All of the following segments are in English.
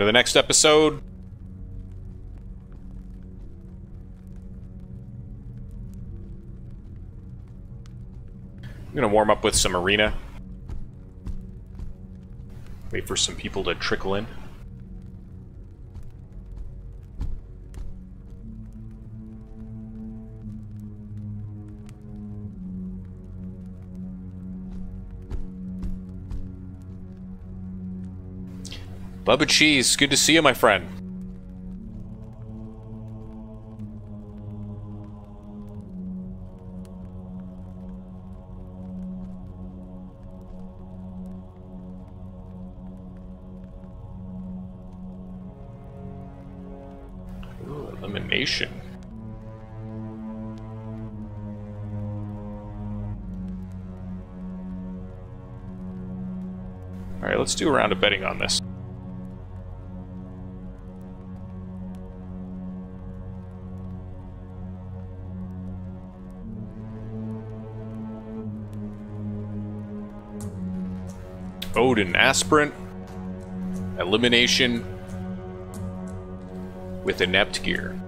To the next episode. I'm gonna warm up with some arena. Wait for some people to trickle in. Bubba Cheese, good to see you, my friend. Ooh, elimination. Alright, let's do a round of betting on this. Odin Aspirant. Elimination with inept gear.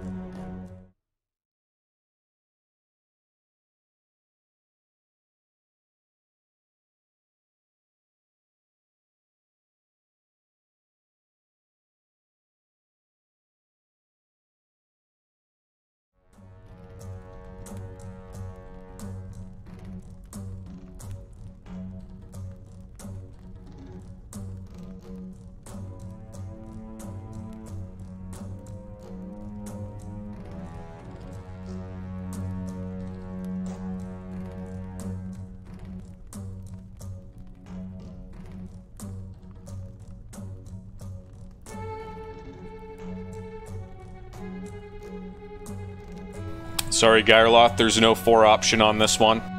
Sorry, Geirloth, there's no 4 option on this one.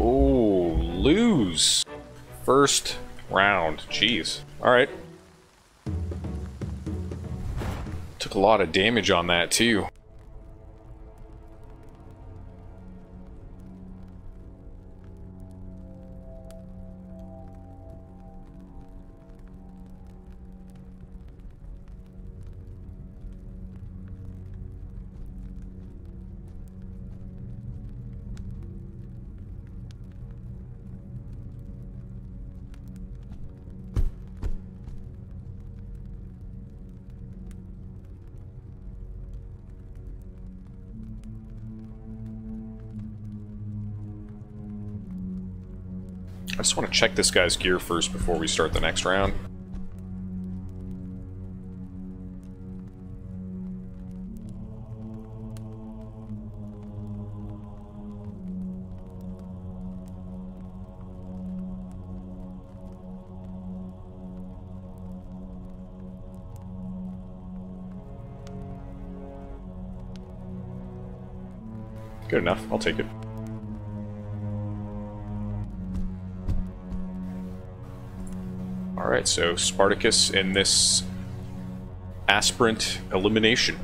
Ooh, lose. First round. Jeez. Alright. Took a lot of damage on that, too. Want to check this guy's gear first before we start the next round. Good enough, I'll take it. Alright, so Spartacus in this aspirant elimination.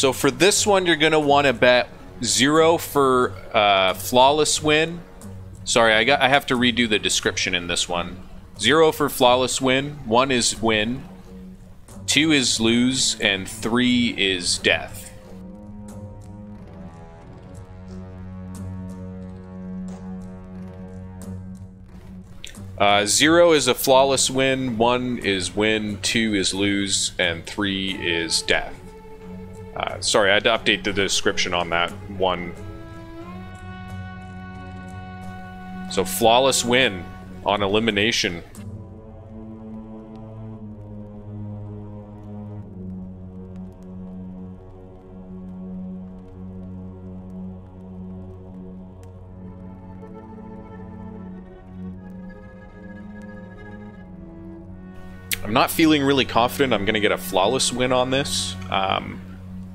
So for this one, you're going to want to bet zero for uh, flawless win. Sorry, I got I have to redo the description in this one. Zero for flawless win. One is win. Two is lose, and three is death. Uh, zero is a flawless win, one is win, two is lose, and three is death. Uh, sorry, I had to update the description on that one. So flawless win on elimination. I'm not feeling really confident I'm going to get a flawless win on this. Um,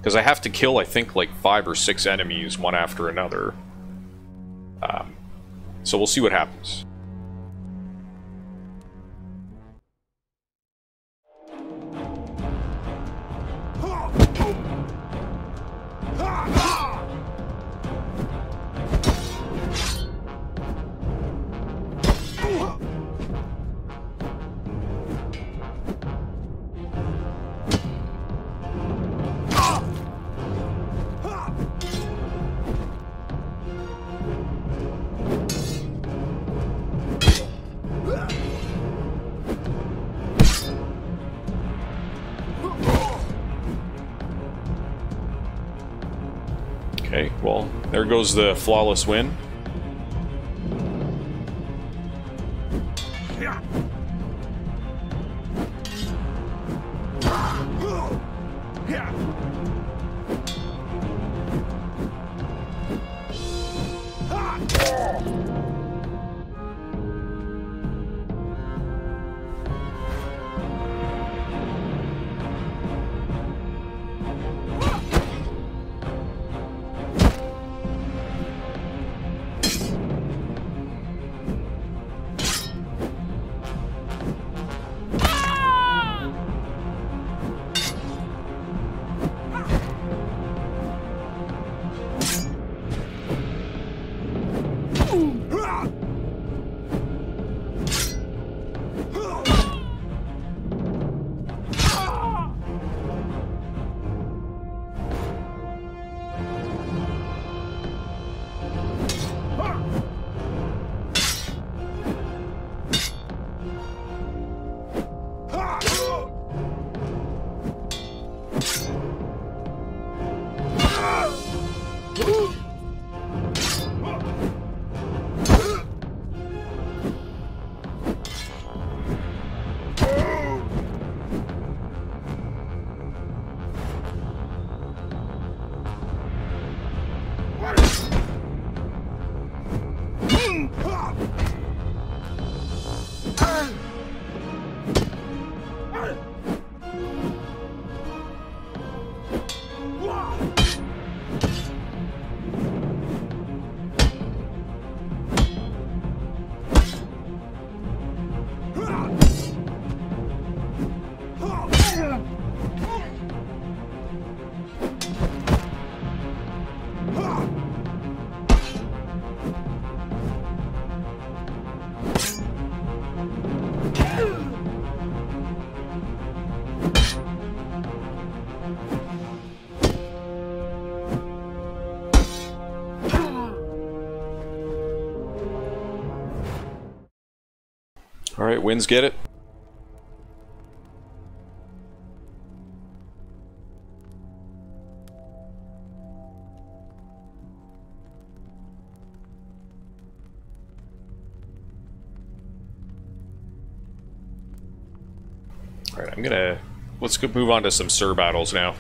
because I have to kill, I think, like five or six enemies one after another. Um, so we'll see what happens. Goes the flawless win. Wins get it. All right, I'm gonna let's move on to some Sir battles now.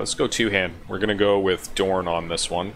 Let's go two-hand. We're gonna go with Dorn on this one.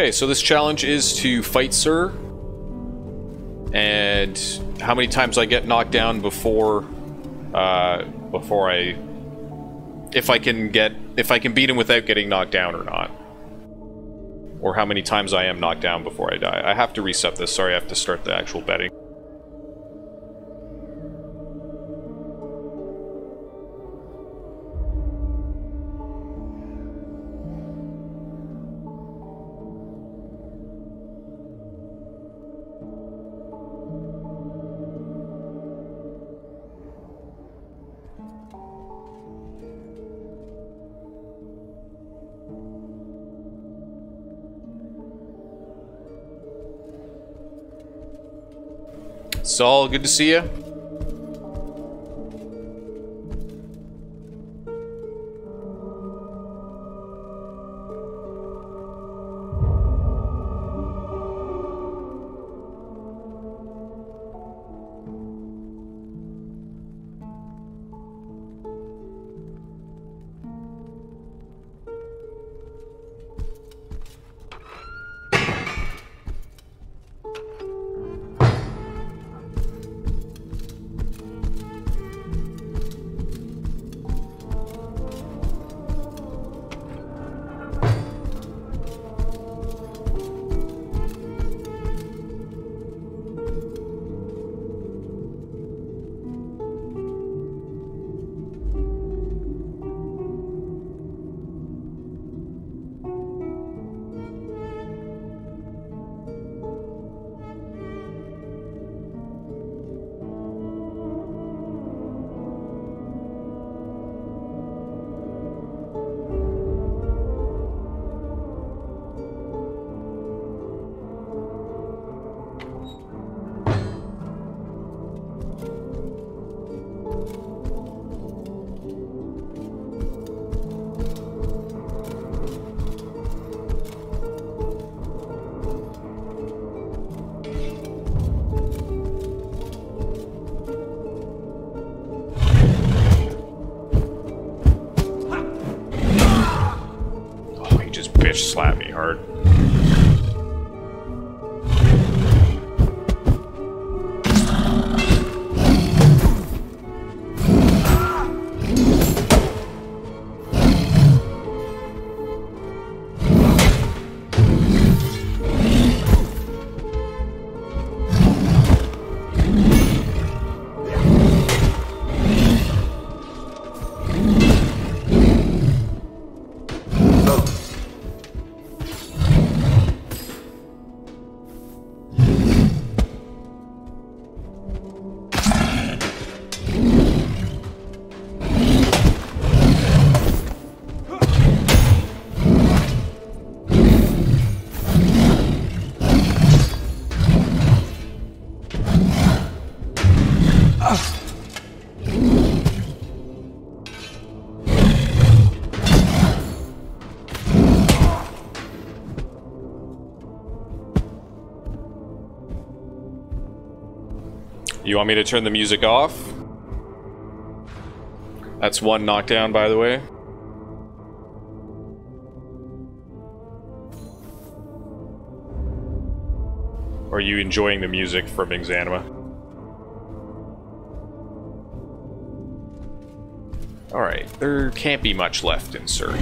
Okay, so this challenge is to fight Sir. And how many times I get knocked down before uh, before I if I can get if I can beat him without getting knocked down or not. Or how many times I am knocked down before I die. I have to reset this. Sorry, I have to start the actual betting. Saul, good to see you. You want me to turn the music off? That's one knockdown, by the way. Or are you enjoying the music from Exanima? Alright, there can't be much left in Sir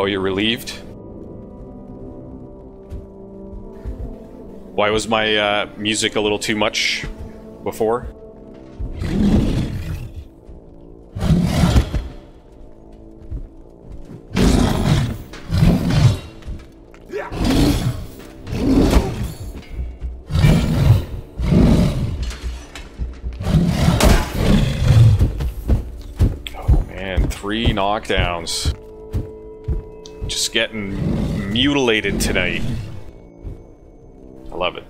Oh, you're relieved? Why was my uh, music a little too much before? Oh knockdowns. Just getting mutilated tonight. I love it.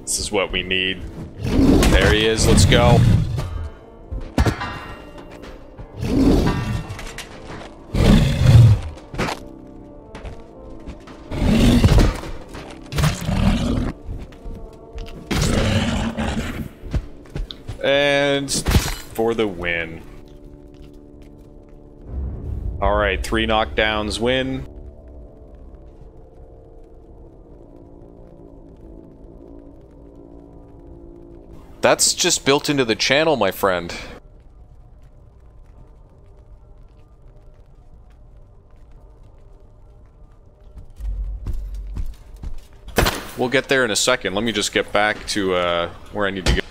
This is what we need. There he is, let's go. And for the win. Alright, three knockdowns win. That's just built into the channel, my friend. We'll get there in a second. Let me just get back to uh, where I need to go.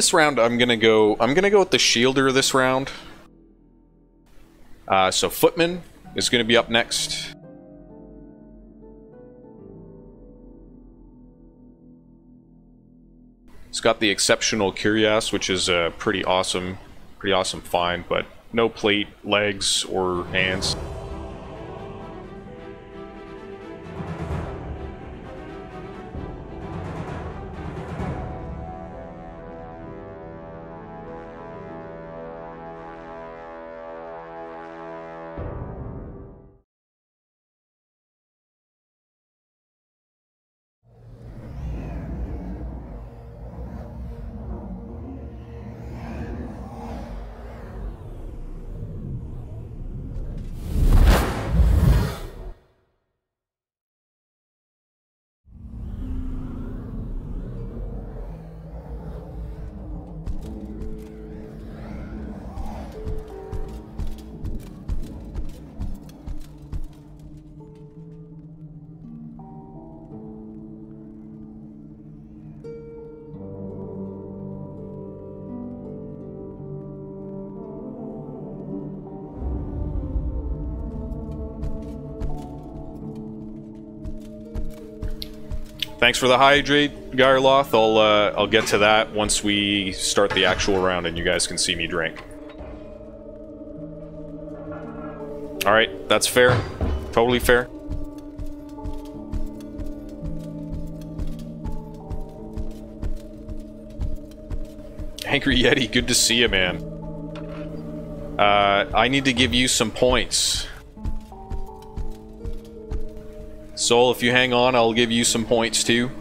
This round I'm gonna go I'm gonna go with the shielder this round. Uh, so Footman is gonna be up next. It's got the exceptional Cuirass, which is a pretty awesome, pretty awesome find, but no plate, legs, or hands. Thanks for the hydrate, Geirloth. I'll uh, I'll get to that once we start the actual round and you guys can see me drink. Alright, that's fair. Totally fair. Angry Yeti, good to see you, man. Uh, I need to give you some points. Saul, if you hang on, I'll give you some points too.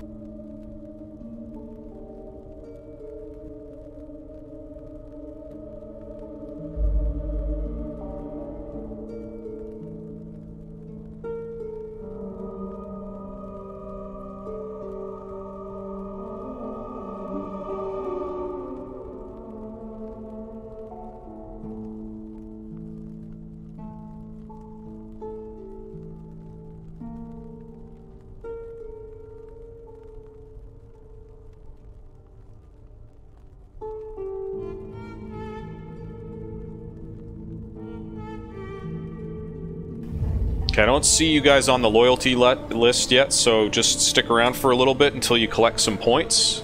Don't see you guys on the loyalty list yet, so just stick around for a little bit until you collect some points.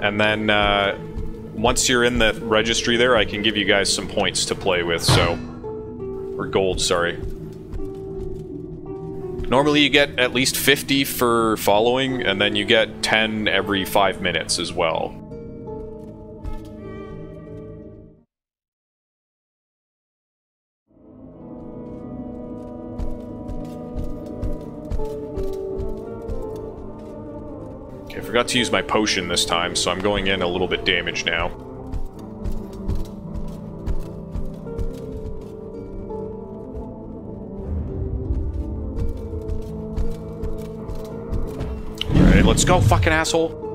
And then, uh, once you're in the registry there, I can give you guys some points to play with, so... Or gold, sorry. Normally you get at least 50 for following, and then you get 10 every 5 minutes as well. Forgot to use my potion this time, so I'm going in a little bit damaged now. Alright, let's go, fucking asshole.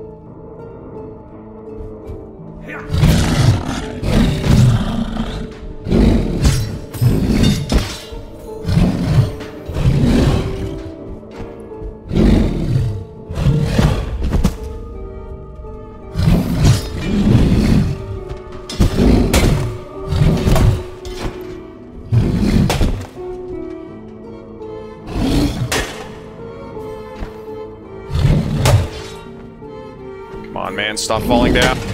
Man. Stop falling down.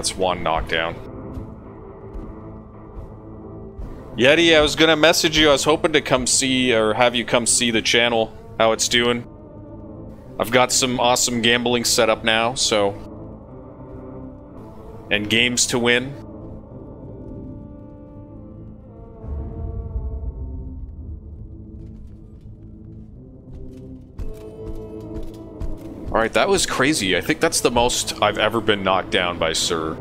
That's one knockdown. Yeti, I was gonna message you. I was hoping to come see, or have you come see the channel, how it's doing. I've got some awesome gambling set up now, so... And games to win. Alright, that was crazy. I think that's the most I've ever been knocked down by Sir.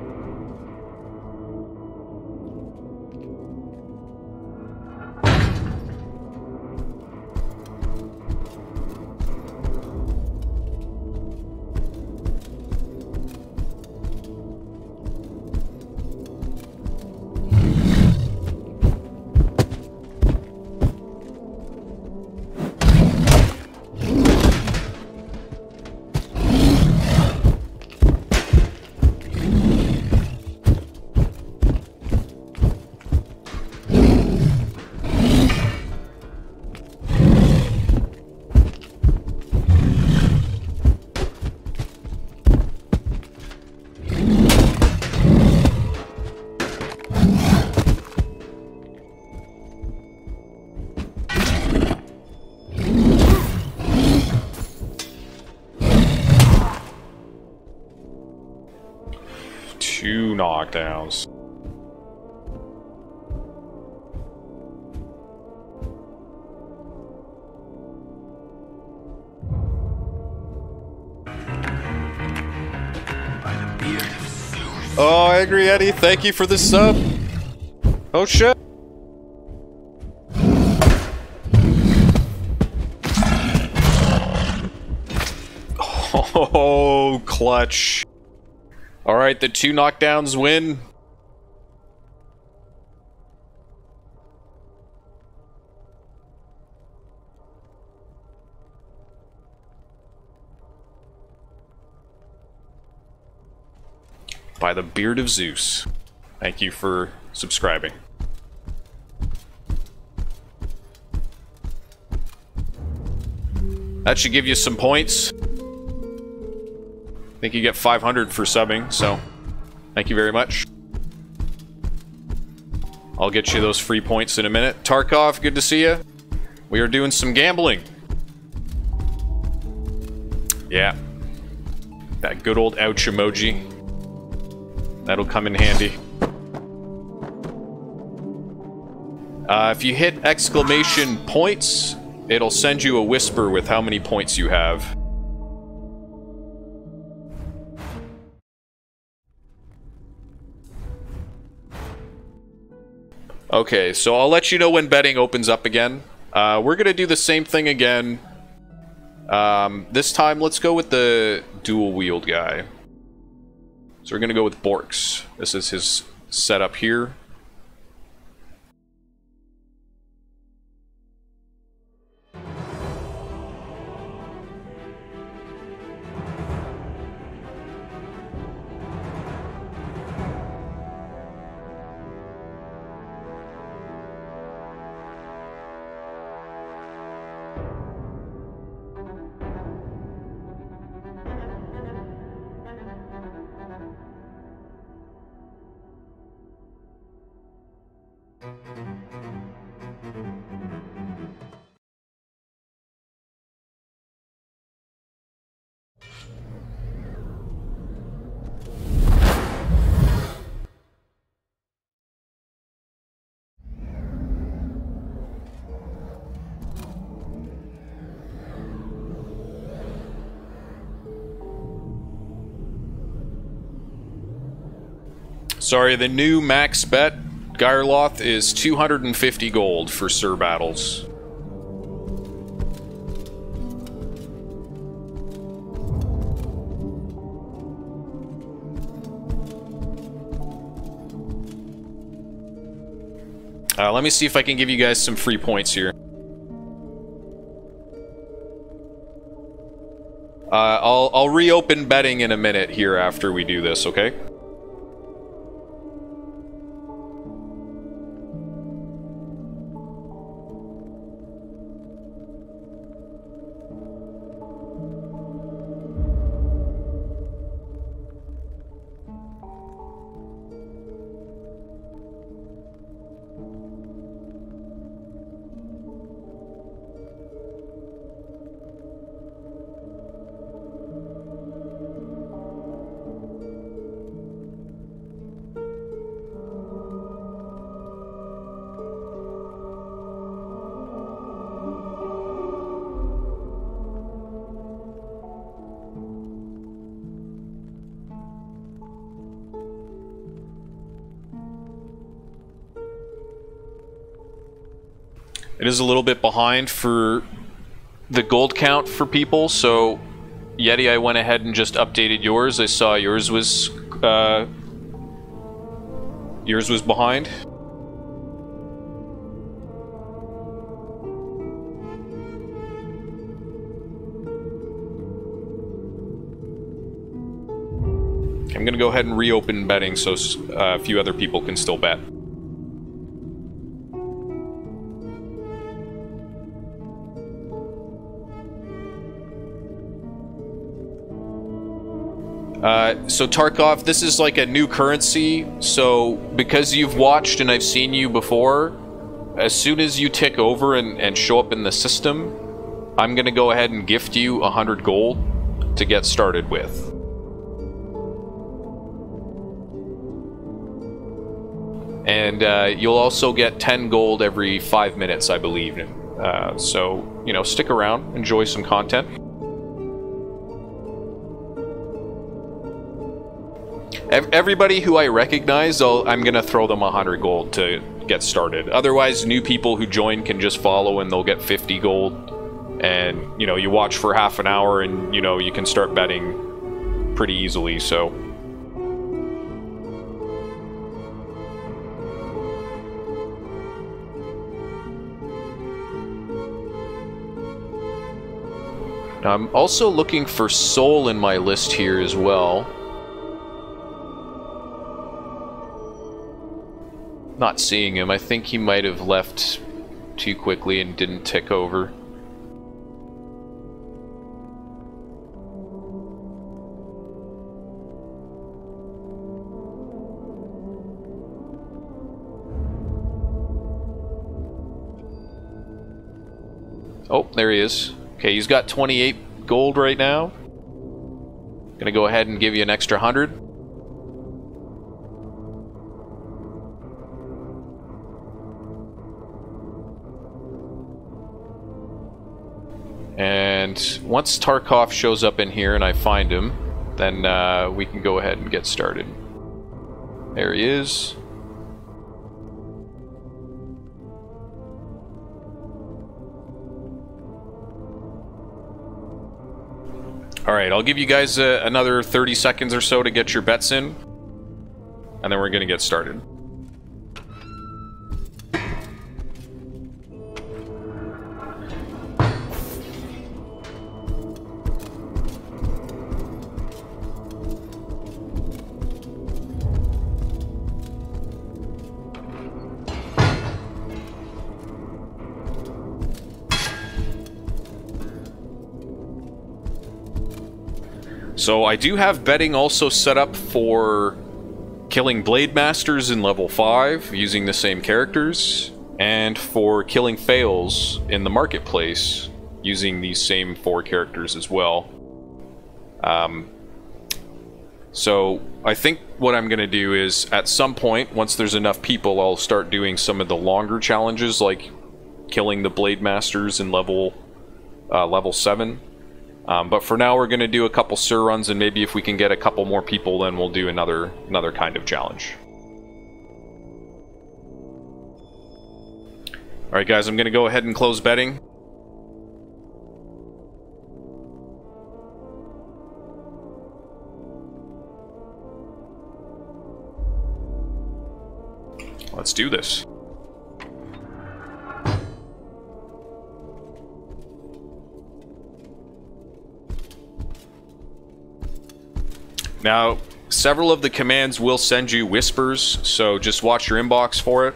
Knockdowns. Oh, Angry Yeti. Thank you for the sub. Oh, shit. Oh, clutch. Alright, the two knockdowns win. By the beard of Zeus. Thank you for subscribing. That should give you some points. I think you get 500 for subbing, so thank you very much. I'll get you those free points in a minute. Tarkov, good to see you. We are doing some gambling. Yeah. That good old ouch emoji. That'll come in handy. Uh, if you hit exclamation points, it'll send you a whisper with how many points you have. Okay, so I'll let you know when betting opens up again. Uh, we're going to do the same thing again. Um, this time, let's go with the dual wield guy. So we're going to go with Borks. This is his setup here. Sorry, the new max bet Geirloth is 250 gold for Sir Battles. Uh, let me see if I can give you guys some free points here. Uh, I'll, I'll reopen betting in a minute here after we do this, okay? It is a little bit behind for the gold count for people, so Yeti, I went ahead and just updated yours. I saw yours was uh, yours was behind. I'm gonna go ahead and reopen betting so uh, a few other people can still bet. Uh, so Tarkov, this is like a new currency. So because you've watched and I've seen you before, as soon as you tick over and, and show up in the system, I'm gonna go ahead and gift you a hundred gold to get started with. And uh, you'll also get 10 gold every 5 minutes, I believe. Uh, so, you know, stick around, enjoy some content. Everybody who I recognize, i am going to throw them 100 gold to get started. Otherwise, new people who join can just follow and they'll get 50 gold. And, you know, you watch for half an hour and, you know, you can start betting pretty easily, so... Now, I'm also looking for Saul in my list here as well. Not seeing him. I think he might have left too quickly and didn't tick over. Oh, there he is. Okay, he's got 28 gold right now. Gonna go ahead and give you an extra 100. And once Tarkov shows up in here and I find him, then uh, we can go ahead and get started. There he is. Alright, I'll give you guys uh, another 30 seconds or so to get your bets in. And then we're going to get started. So I do have betting also set up for killing Blade Masters in level 5 using the same characters, and for killing Faels in the Marketplace using these same four characters as well. Um, so I think what I'm going to do is at some point, once there's enough people, I'll start doing some of the longer challenges like killing the Blade Masters in level uh, level 7 um, but for now, we're going to do a couple Sir runs, and maybe if we can get a couple more people, then we'll do another another kind of challenge. All right, guys, I'm going to go ahead and close betting. Let's do this. Now, several of the commands will send you whispers, so just watch your inbox for it.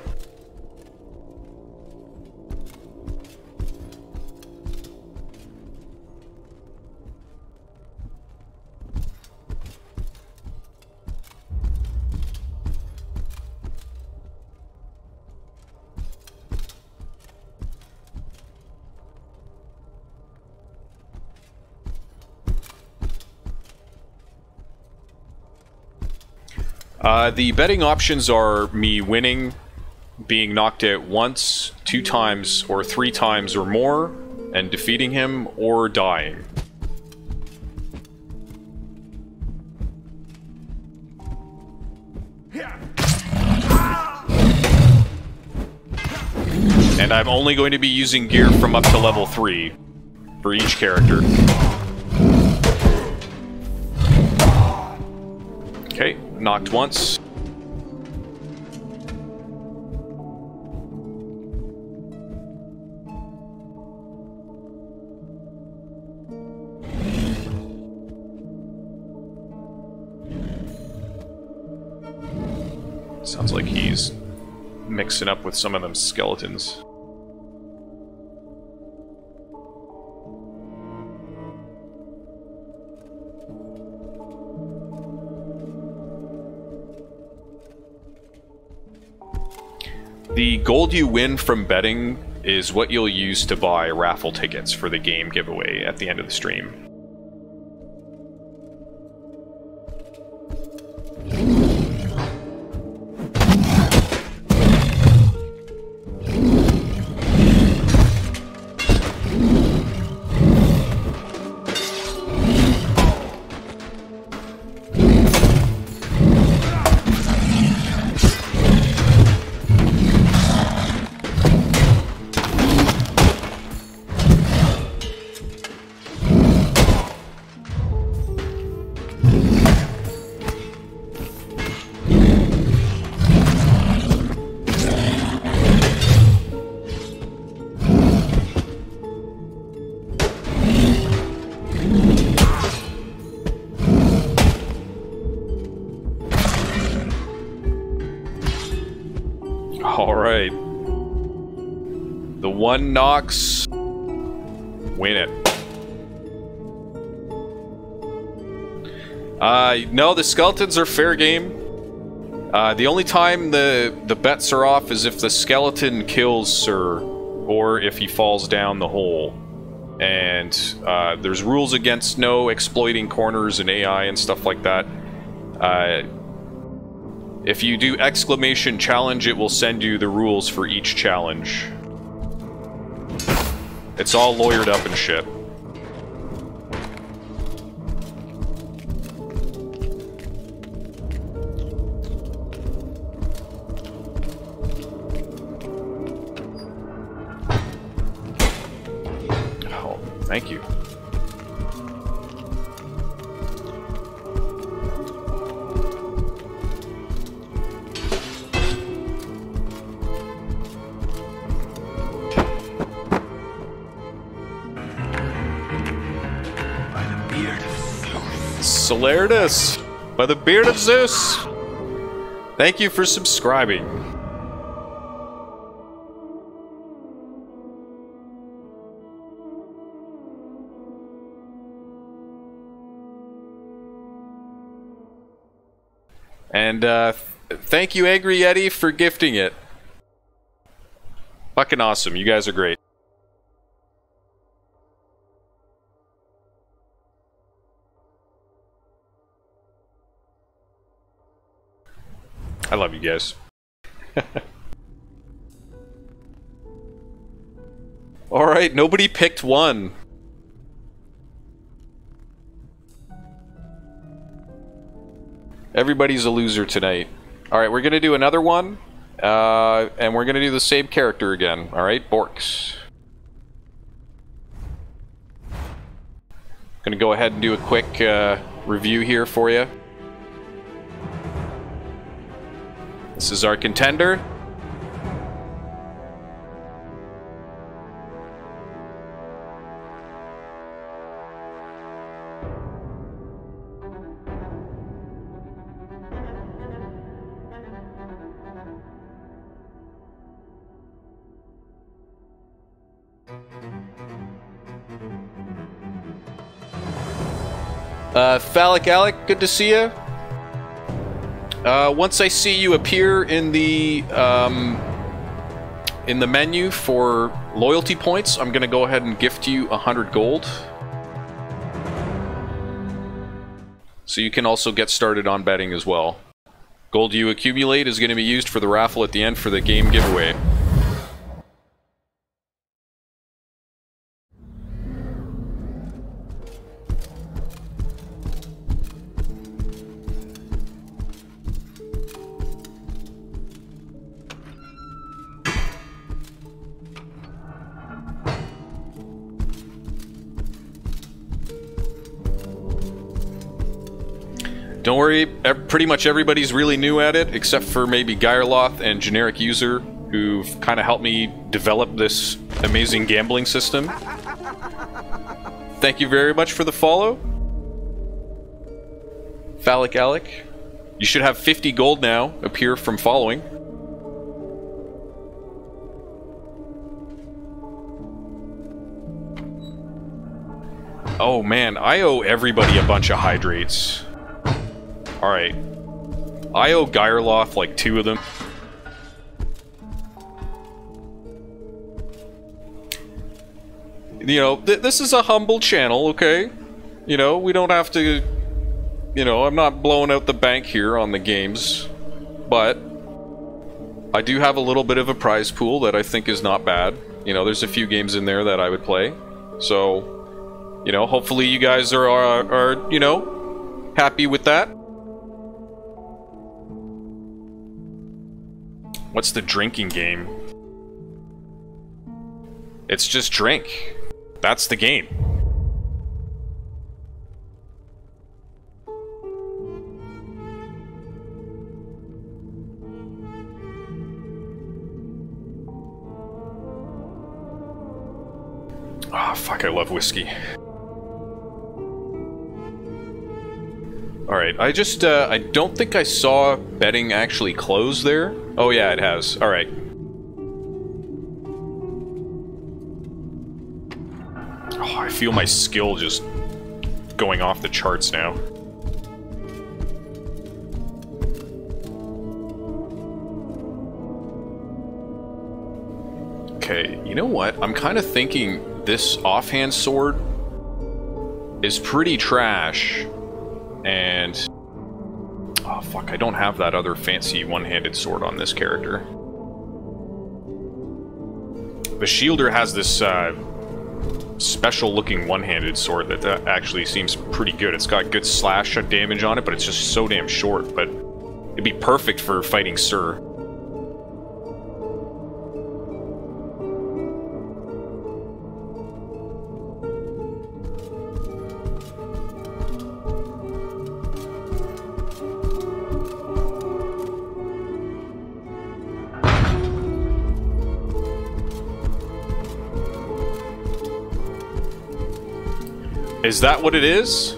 Uh, the betting options are me winning, being knocked out once, two times, or three times or more, and defeating him, or dying. And I'm only going to be using gear from up to level 3 for each character. Okay, knocked once. Sounds like he's mixing up with some of them skeletons. The gold you win from betting is what you'll use to buy raffle tickets for the game giveaway at the end of the stream. One knocks. Win it. Uh, no, the skeletons are fair game. Uh, the only time the, the bets are off is if the skeleton kills Sir, or if he falls down the hole. And uh, there's rules against no exploiting corners and AI and stuff like that. Uh, if you do exclamation challenge, it will send you the rules for each challenge. It's all lawyered up and shit. By the beard of Zeus. Thank you for subscribing. And uh, th- thank you, Angry Yeti, for gifting it. Fucking awesome. You guys are great. I love you guys. Alright, nobody picked one. Everybody's a loser tonight. Alright, we're gonna do another one. Uh, and we're going to do the same character again. Alright, Borks. Going to go ahead and do a quick uh, review here for you. This is our contender. Uh, Phallic Alec, good to see you. Uh, once I see you appear in the um, in the menu for loyalty points, I'm gonna go ahead and gift you a hundred gold. So you can also get started on betting as well. Gold you accumulate is going to be used for the raffle at the end for the game giveaway. Pretty much everybody's really new at it, except for maybe Geirloth and Generic User, who've kind of helped me develop this amazing gambling system. Thank you very much for the follow. Phallic Alec. You should have 50 gold now appear from following. Oh man, I owe everybody a bunch of hydrates. Alright. I owe Geirloth like two of them. You know, th this is a humble channel, okay? You know, we don't have to... You know, I'm not blowing out the bank here on the games. But... I do have a little bit of a prize pool that I think is not bad. You know, there's a few games in there that I would play. So, you know, hopefully you guys are, are, are you know, happy with that. What's the drinking game? It's just drink. That's the game. Ah, fuck, I love whiskey. Alright, I just, uh, I don't think I saw betting actually close there. Oh yeah, it has. Alright. Oh, I feel my skill just going off the charts now. Okay, you know what? I'm kind of thinking this offhand sword is pretty trash. And... Oh, fuck, I don't have that other fancy one-handed sword on this character. The Shielder has this, uh, special-looking one-handed sword that uh, actually seems pretty good. It's got good slash damage on it, but it's just so damn short, but it'd be perfect for fighting Sir. Is that what it is?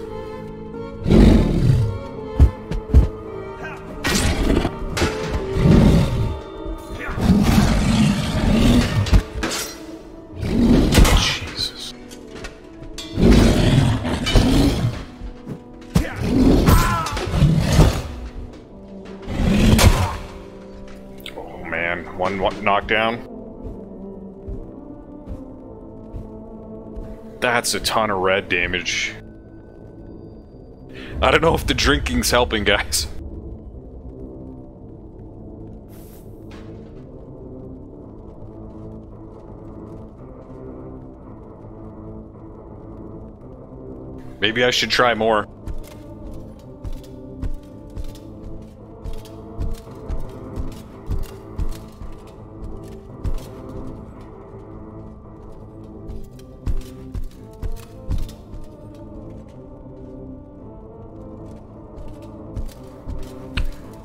Oh man, one, one knockdown. That's a ton of red damage. I don't know if the drinking's helping, guys. Maybe I should try more.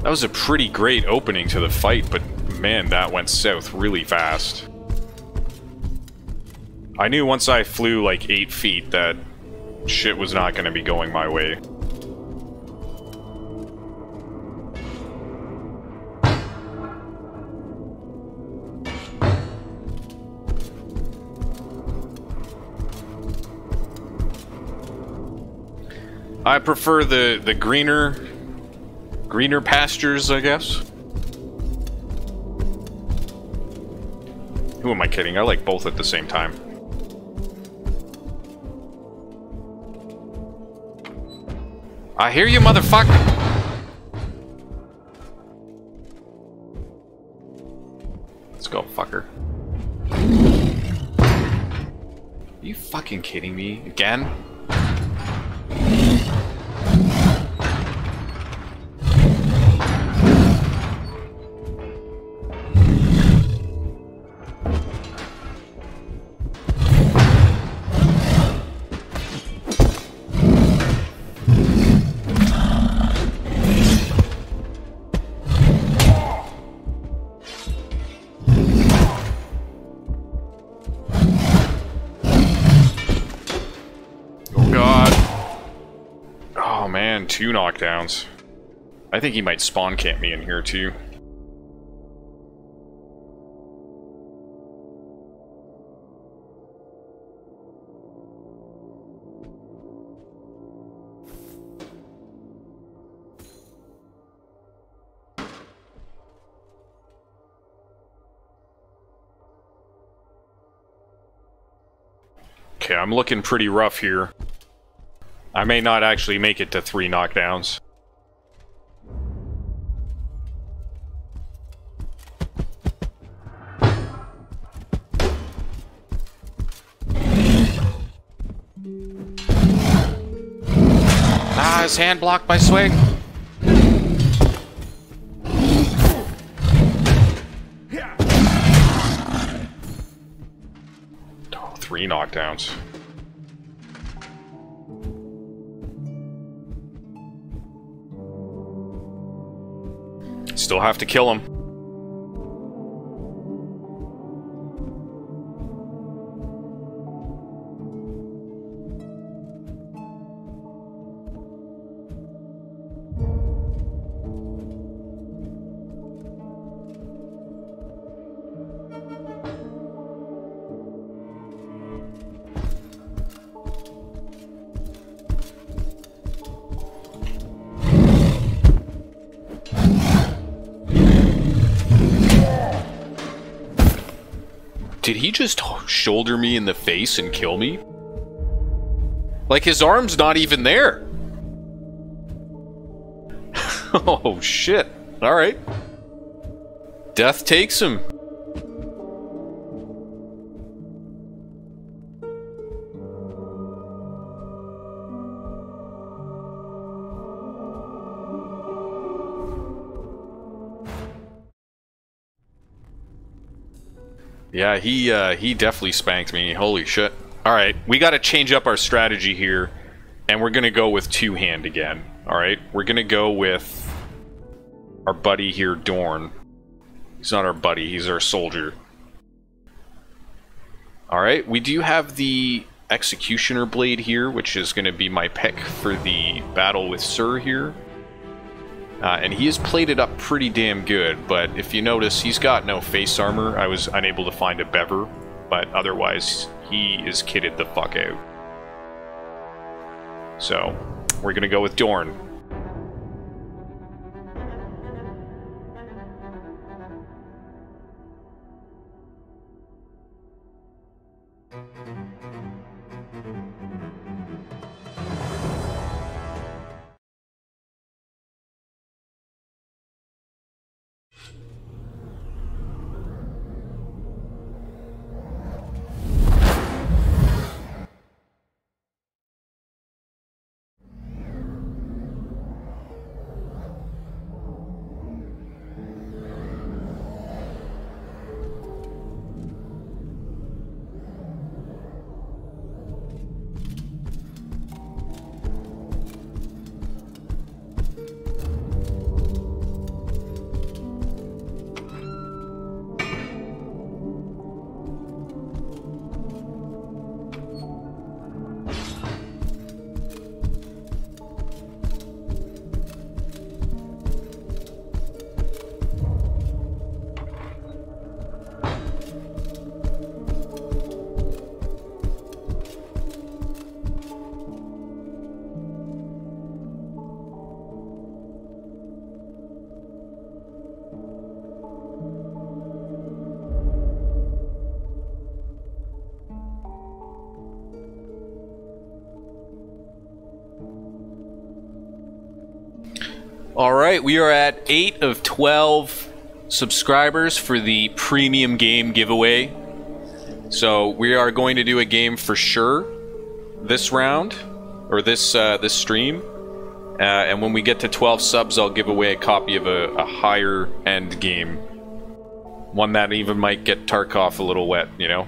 Was a pretty great opening to the fight, but man, that went south really fast. I knew once I flew like 8 feet that shit was not going to be going my way. I prefer the the greener greener pastures, I guess. Who am I kidding? I like both at the same time. I hear you, motherfucker! Let's go, fucker. Are you fucking kidding me? Again? Two knockdowns. I think he might spawn camp me in here too. Okay, I'm looking pretty rough here. I may not actually make it to three knockdowns. Ah, his hand blocked my swing. Oh, three knockdowns. Still have to kill him. Shoulder me in the face and kill me? Like his arm's not even there. oh shit. Alright. Death takes him. Yeah, he uh, he definitely spanked me. Holy shit. Alright, we gotta change up our strategy here. And we're gonna go with two-hand again. Alright, we're gonna go with our buddy here, Dorn. He's not our buddy, he's our soldier. Alright, we do have the Executioner Blade here, which is going to be my pick for the battle with Sir here. Uh, and he has played it up pretty damn good, but if you notice, he's got no face armor. I was unable to find a bever, but otherwise, he is kitted the fuck out. So, we're gonna go with Dorn. All right, we are at 8 of 12 subscribers for the premium game giveaway. So, we are going to do a game for sure this round or this uh, this stream. Uh, and when we get to 12 subs, I'll give away a copy of a, a higher end game. One that even might get Tarkov a little wet, you know?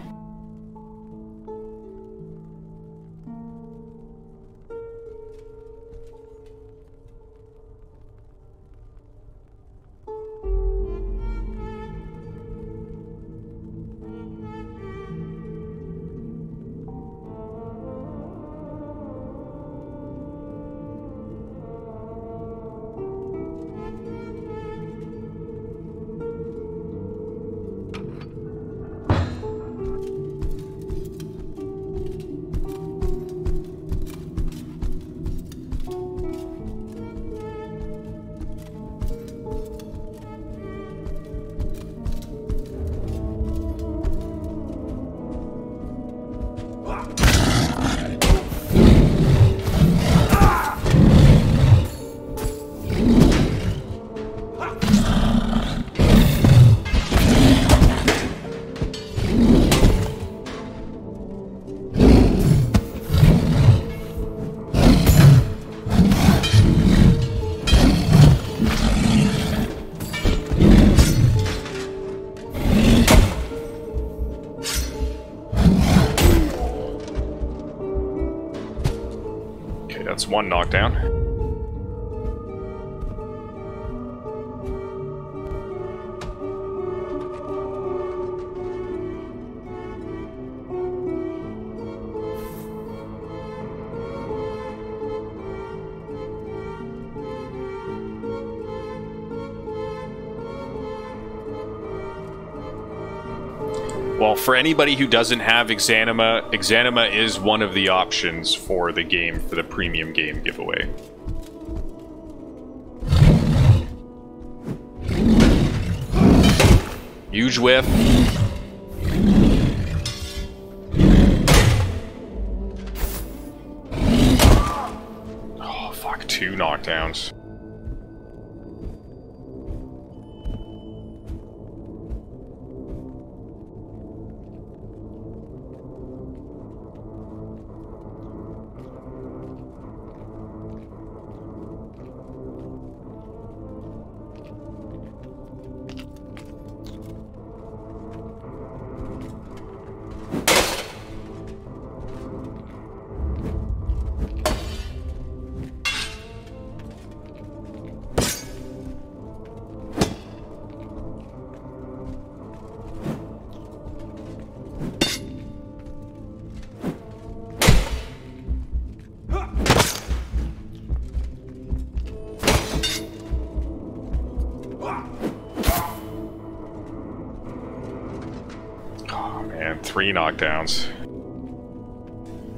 One knockdown. Well, for anybody who doesn't have Exanima, Exanima is one of the options for the game, for the premium game giveaway. Huge whiff. Oh, fuck, two knockdowns.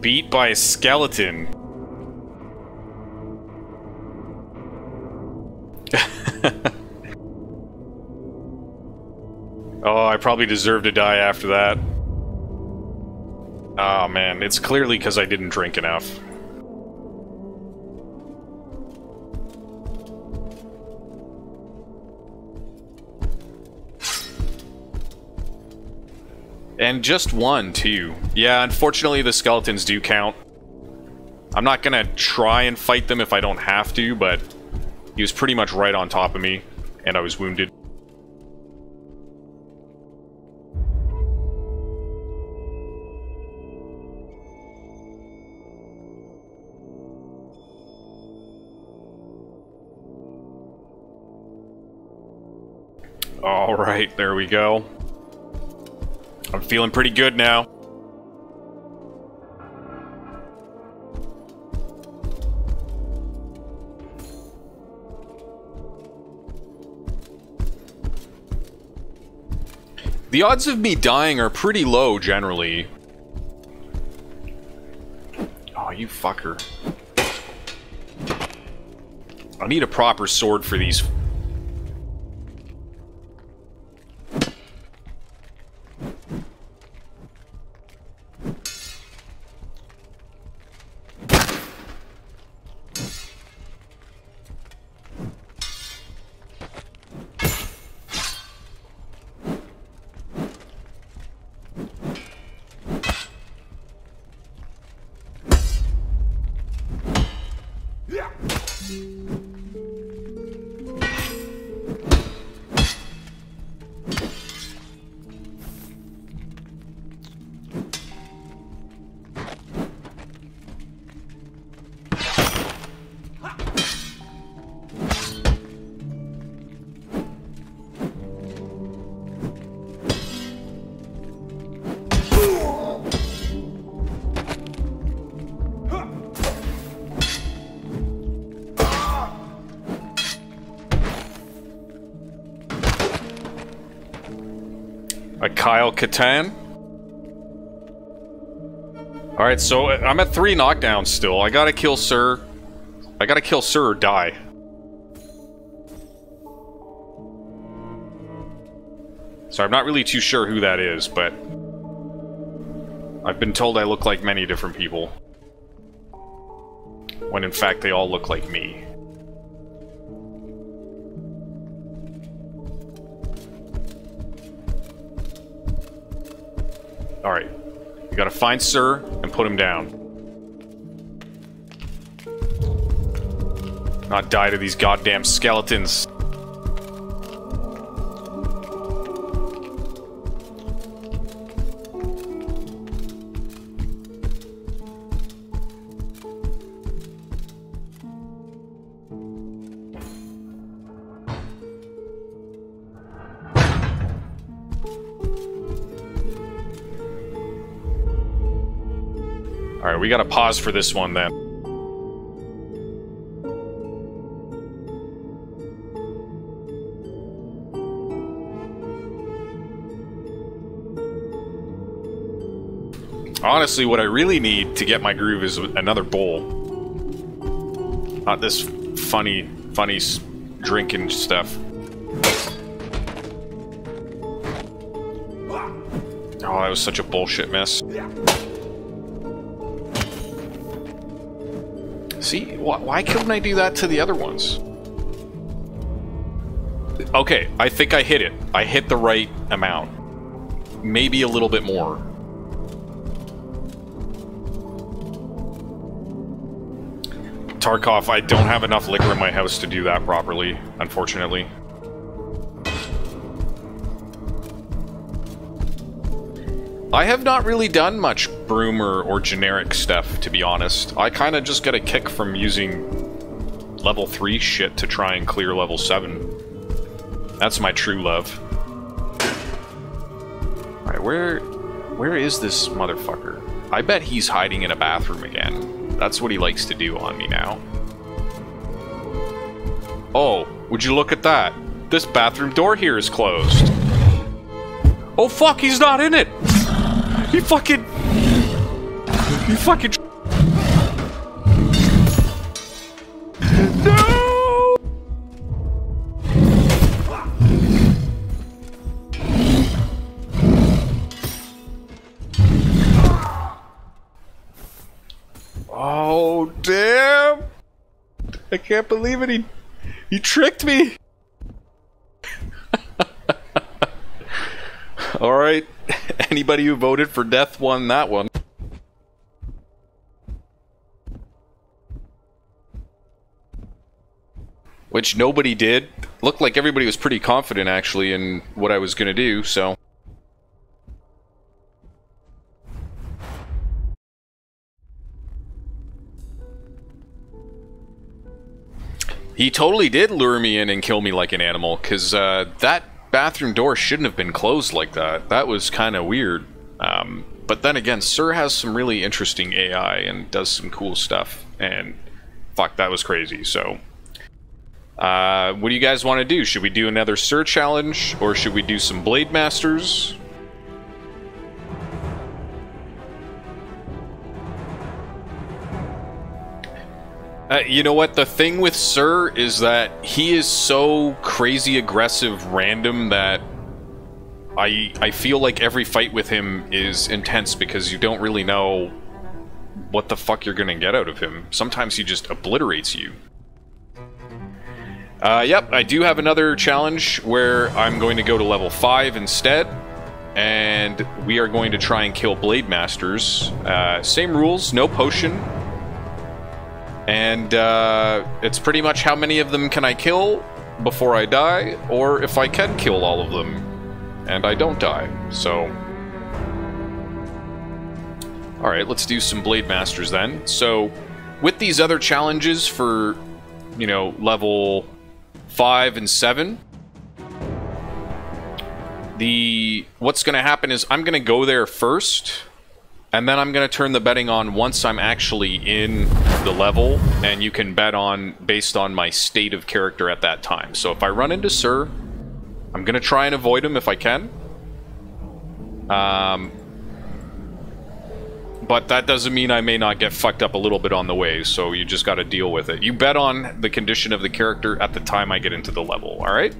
Beat by a skeleton. oh, I probably deserve to die after that. Oh man, it's clearly because I didn't drink enough. And just one, too. Yeah, unfortunately the skeletons do count. I'm not gonna try and fight them if I don't have to, but he was pretty much right on top of me, and I was wounded. Alright, there we go. I'm feeling pretty good now. The odds of me dying are pretty low, generally. Oh, you fucker. I need a proper sword for these Katan. Alright, so I'm at three knockdowns still. I gotta kill Sir. I gotta kill Sir or die. So I'm not really too sure who that is, but... I've been told I look like many different people. When in fact they all look like me. We gotta find Sir and put him down. Not die to these goddamn skeletons. We gotta pause for this one then. Honestly, what I really need to get my groove is another bowl. Not this funny, funny drinking stuff. Oh, that was such a bullshit mess. See, wh why couldn't I do that to the other ones? Okay, I think I hit it. I hit the right amount. Maybe a little bit more. Tarkov, I don't have enough liquor in my house to do that properly, unfortunately. I have not really done much broomer or generic stuff, to be honest. I kind of just get a kick from using level 3 shit to try and clear level 7. That's my true love. Alright, where... Where is this motherfucker? I bet he's hiding in a bathroom again. That's what he likes to do on me now. Oh, would you look at that? This bathroom door here is closed. Oh fuck, he's not in it! He fucking... Fucking... No! Oh, damn! I can't believe it, he... He tricked me! Alright, anybody who voted for death won that one. Which nobody did. Looked like everybody was pretty confident, actually, in what I was gonna do, so... He totally did lure me in and kill me like an animal, because uh, that bathroom door shouldn't have been closed like that. That was kind of weird. Um, but then again, Sir has some really interesting AI and does some cool stuff. And fuck, that was crazy. So, uh, what do you guys want to do? Should we do another Sir challenge, or should we do some Blade Masters? Uh, you know what? The thing with Sir is that he is so crazy aggressive random that I I feel like every fight with him is intense because you don't really know what the fuck you're gonna get out of him. Sometimes he just obliterates you. Uh, yep, I do have another challenge where I'm going to go to level 5 instead. And we are going to try and kill Blade Masters. Uh, same rules, no potion, and uh, it's pretty much how many of them can I kill before I die, or if I can kill all of them and I don't die. So. Alright, let's do some Blade Masters then. So, with these other challenges for, you know, level 5 and 7, the what's going to happen is I'm going to go there first and then I'm going to turn the betting on once I'm actually in the level, and you can bet on based on my state of character at that time. So if I run into Sir, I'm going to try and avoid him if I can. Um, but that doesn't mean I may not get fucked up a little bit on the way, so you just gotta deal with it. You bet on the condition of the character at the time I get into the level, alright?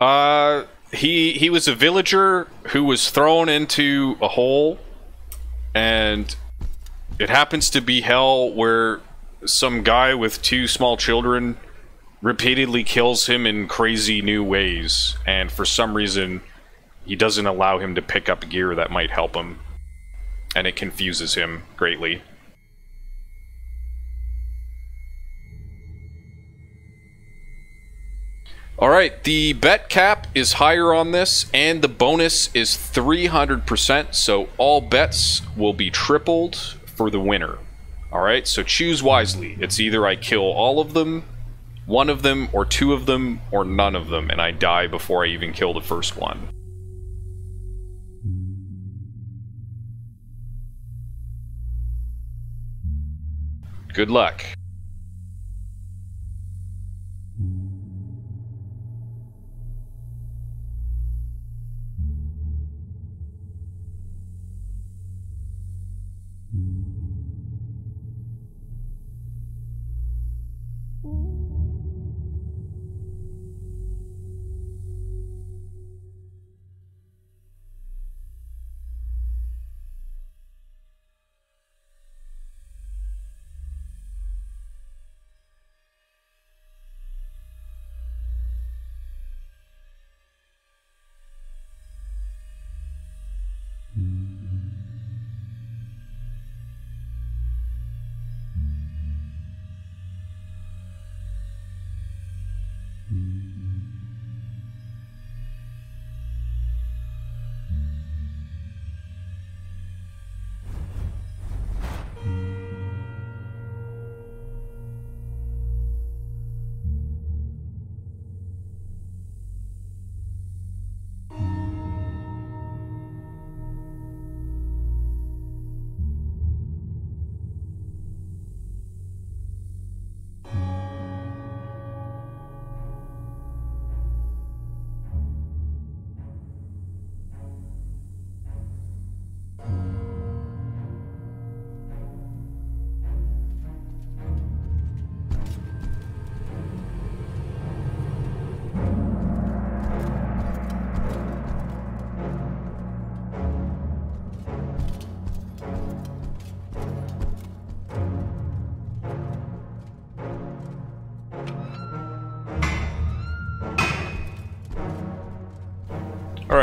Uh, he he was a villager who was thrown into a hole, and it happens to be hell where some guy with two small children repeatedly kills him in crazy new ways, and for some reason he doesn't allow him to pick up gear that might help him, and it confuses him greatly. Alright, the bet cap is higher on this, and the bonus is 300%, so all bets will be tripled for the winner. Alright, so choose wisely. It's either I kill all of them, one of them, or two of them, or none of them, and I die before I even kill the first one. Good luck.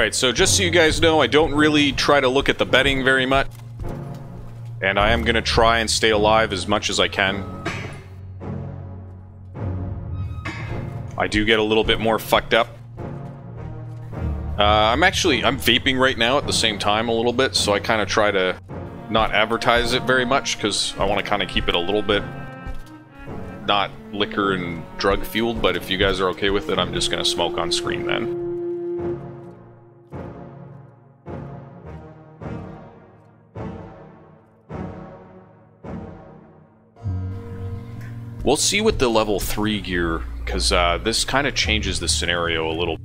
Alright, so just so you guys know, I don't really try to look at the betting very much. And I am going to try and stay alive as much as I can. I do get a little bit more fucked up. Uh, I'm actually, I'm vaping right now at the same time a little bit, so I kind of try to not advertise it very much, because I want to kind of keep it a little bit not liquor and drug fueled, but if you guys are okay with it, I'm just going to smoke on screen then. We'll see with the level 3 gear, because uh, this kind of changes the scenario a little.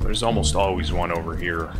There's almost always one over here.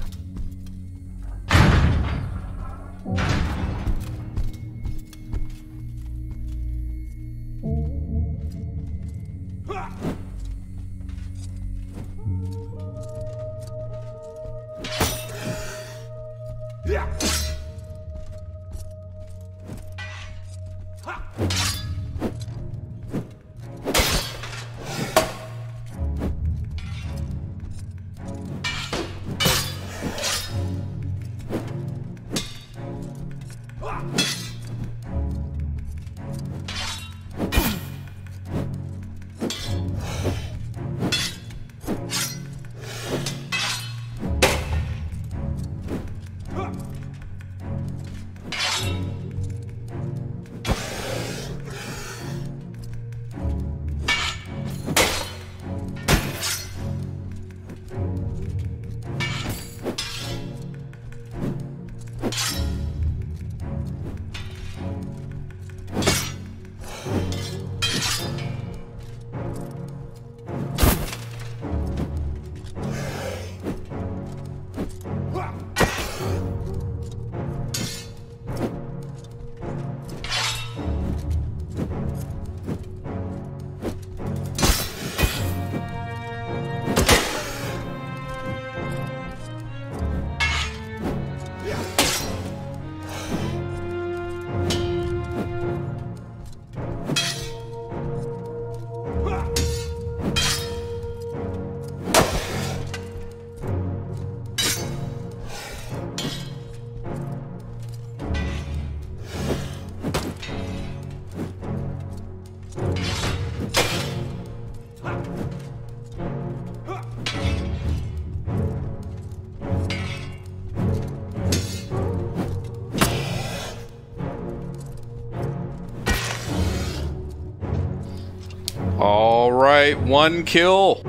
One kill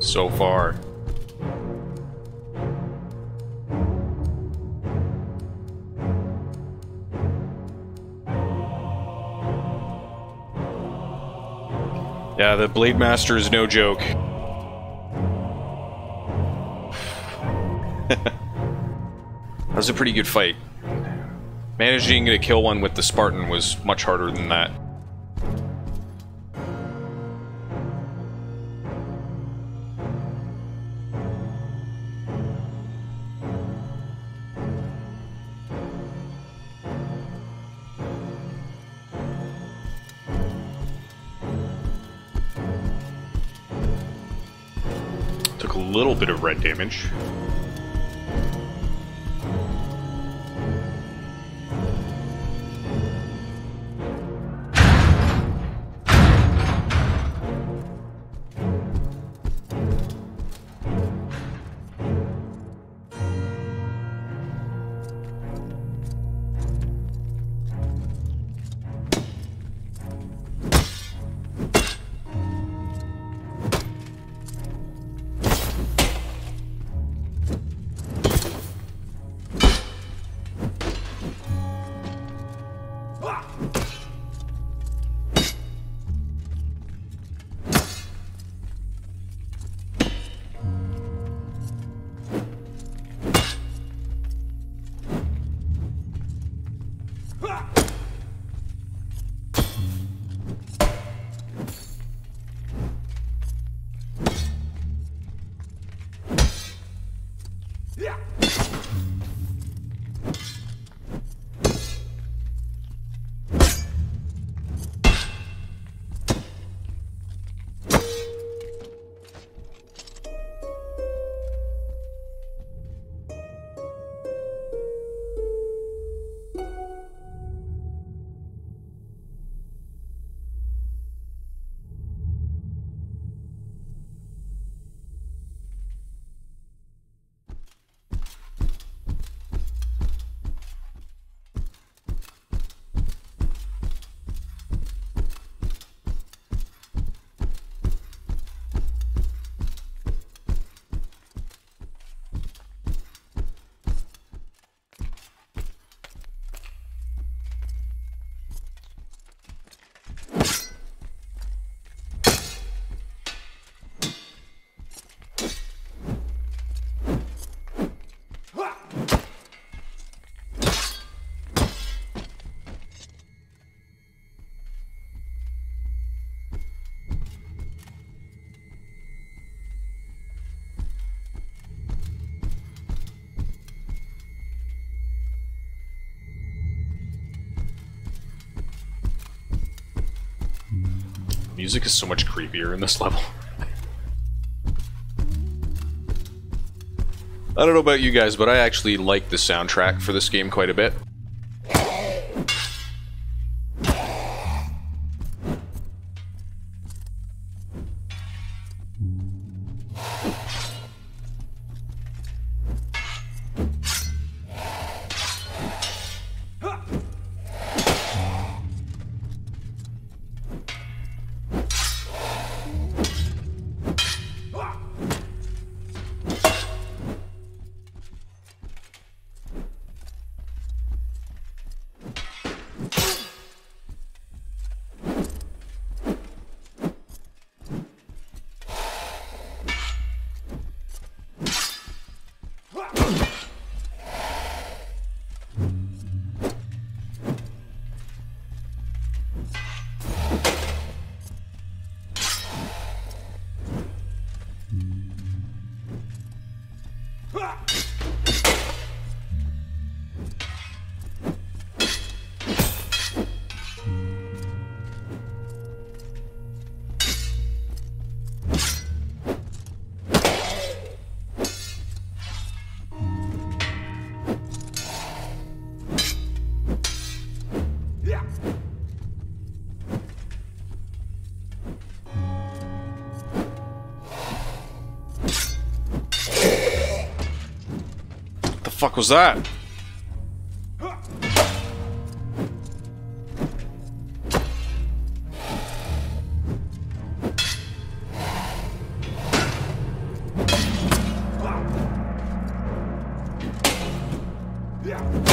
so far. Yeah, the Blade Master is no joke. that was a pretty good fight. Managing to kill one with the Spartan was much harder than that. Red damage. Music is so much creepier in this level. I don't know about you guys, but I actually like the soundtrack for this game quite a bit. Was that? My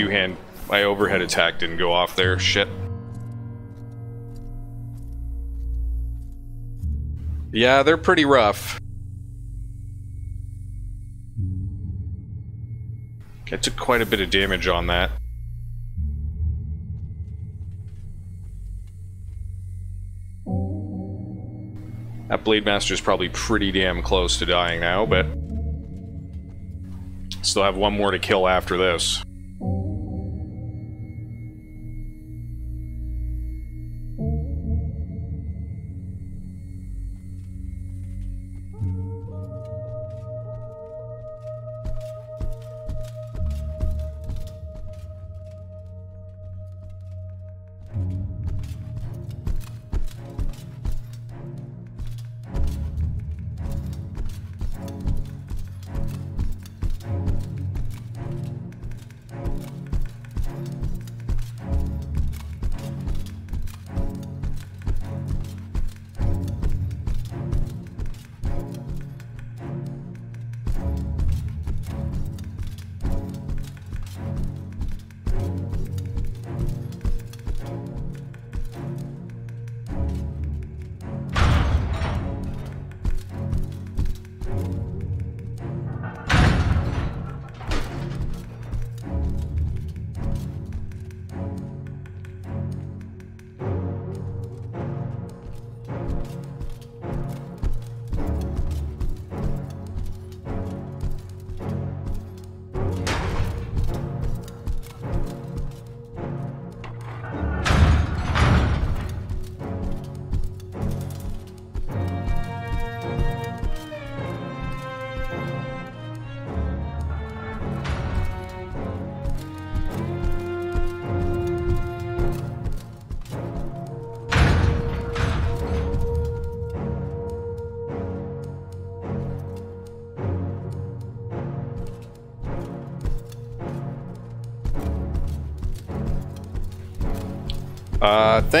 two hand, my overhead attack didn't go off there. Shit. Yeah, they're pretty rough. I took quite a bit of damage on that. That Blade is probably pretty damn close to dying now, but still have one more to kill after this.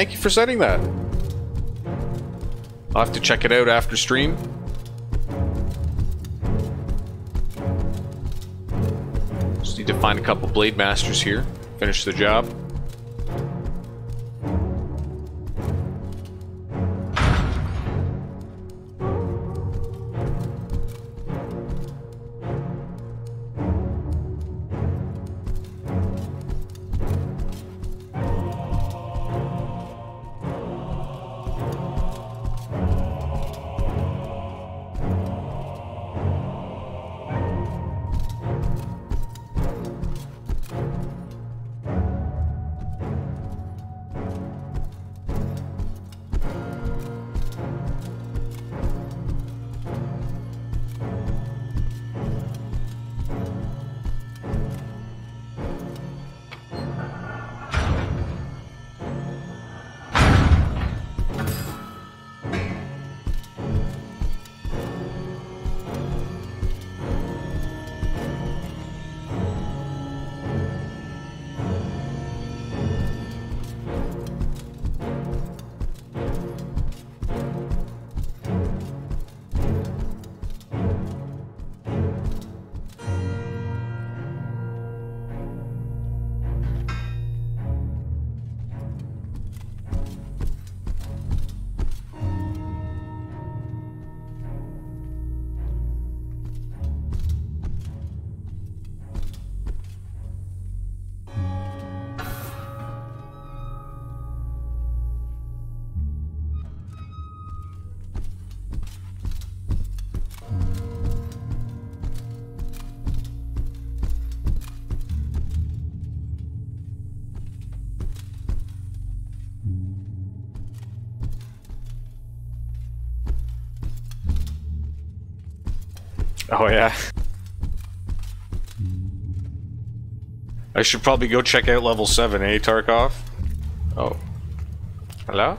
Thank you for sending that. I'll have to check it out after stream. Just need to find a couple Blade Masters here. Finish the job. Oh yeah. I should probably go check out level 7, eh, Tarkov? Oh. Hello?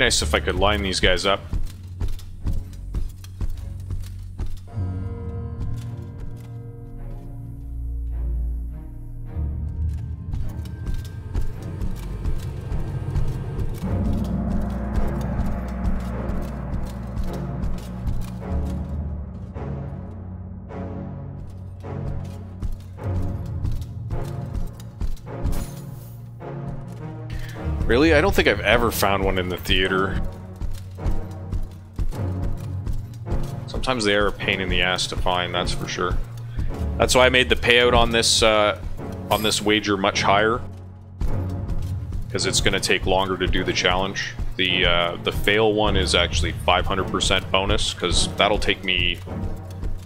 Nice if I could line these guys up. Really? I don't think I've ever found one in the theater. Sometimes they are a pain in the ass to find, that's for sure. That's why I made the payout on this uh, on this wager much higher. Because it's going to take longer to do the challenge. The uh, the Fael one is actually 500% bonus, because that'll take me,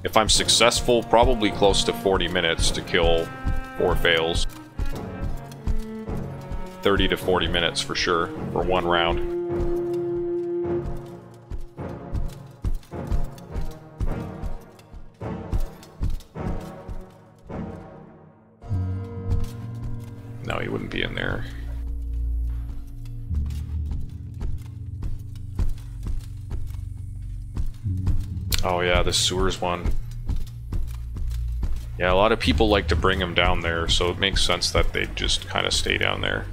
if I'm successful, probably close to 40 minutes to kill four Faels. 30 to 40 minutes for sure, for one round. No, he wouldn't be in there. Oh yeah, the sewers one. Yeah, a lot of people like to bring him down there, so it makes sense that they just kind of stay down there.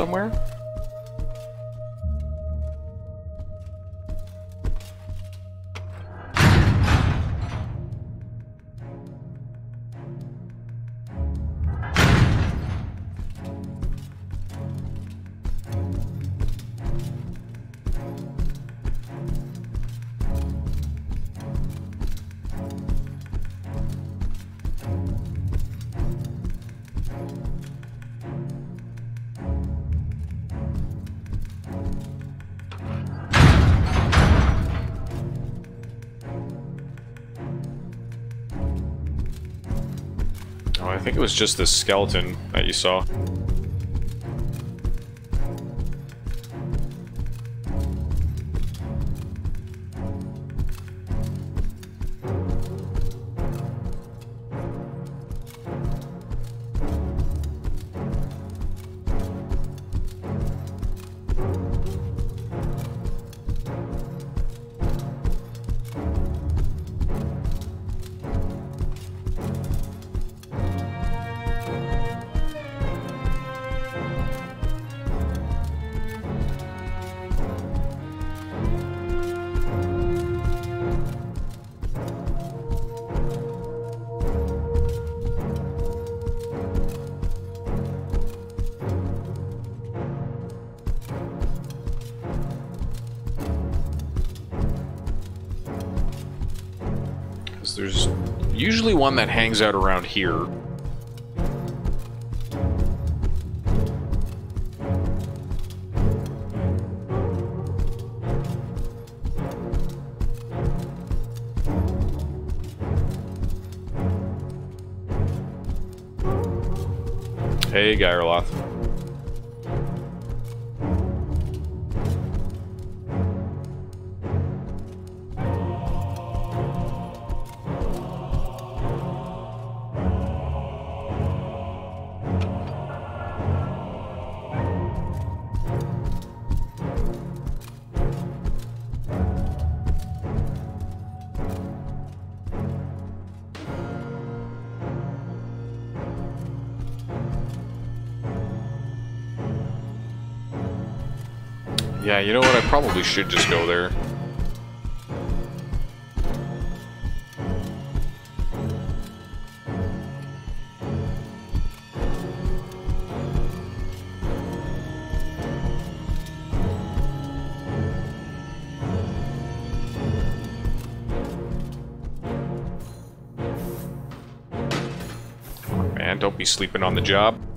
Somewhere? Was just this skeleton that you saw. One that hangs out around here. Hey, Geirloth. You know what? I probably should just go there. Man, don't be sleeping on the job.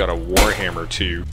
Got a Warhammer too.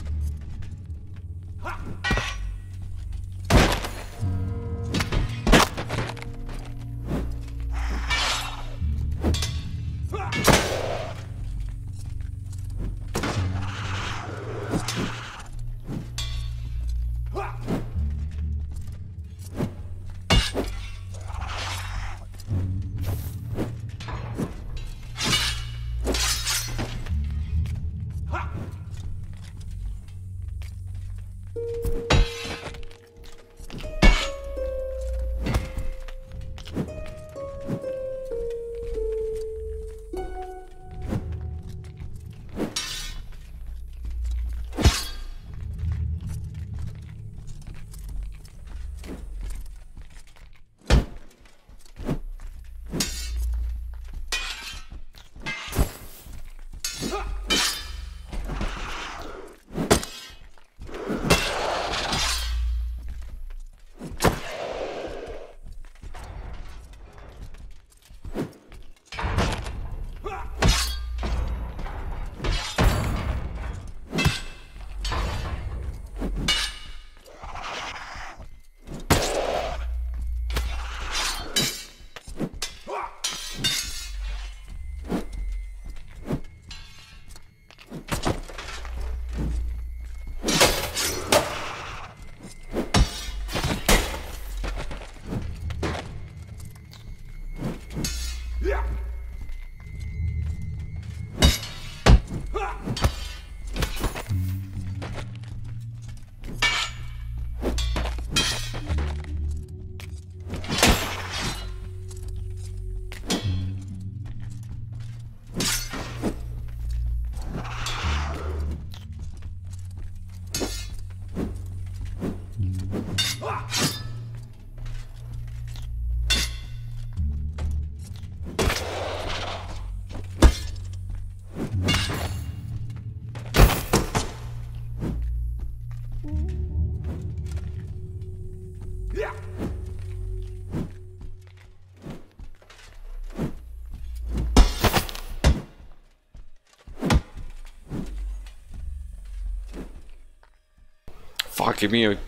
Give me a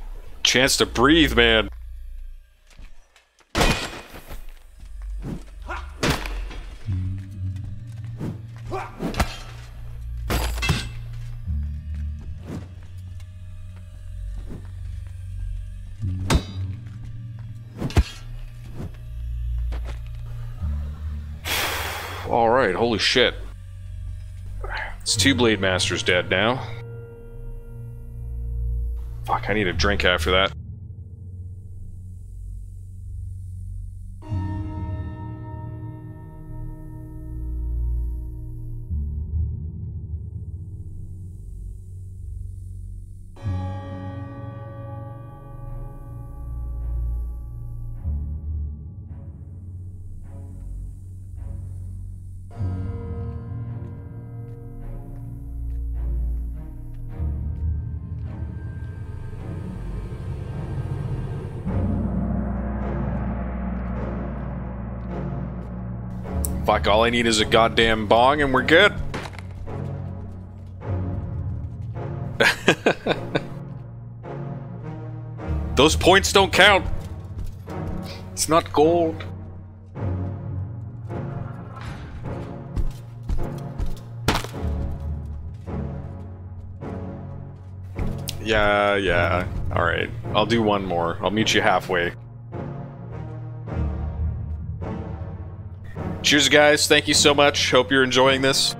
chance to breathe, man. Alright, holy shit. It's two Blade Masters dead now. I need a drink after that. Fuck, all I need is a goddamn bong and we're good. Those points don't count. It's not gold. Yeah, yeah. Alright. I'll do one more. I'll meet you halfway. Cheers, guys. Thank you so much. Hope you're enjoying this.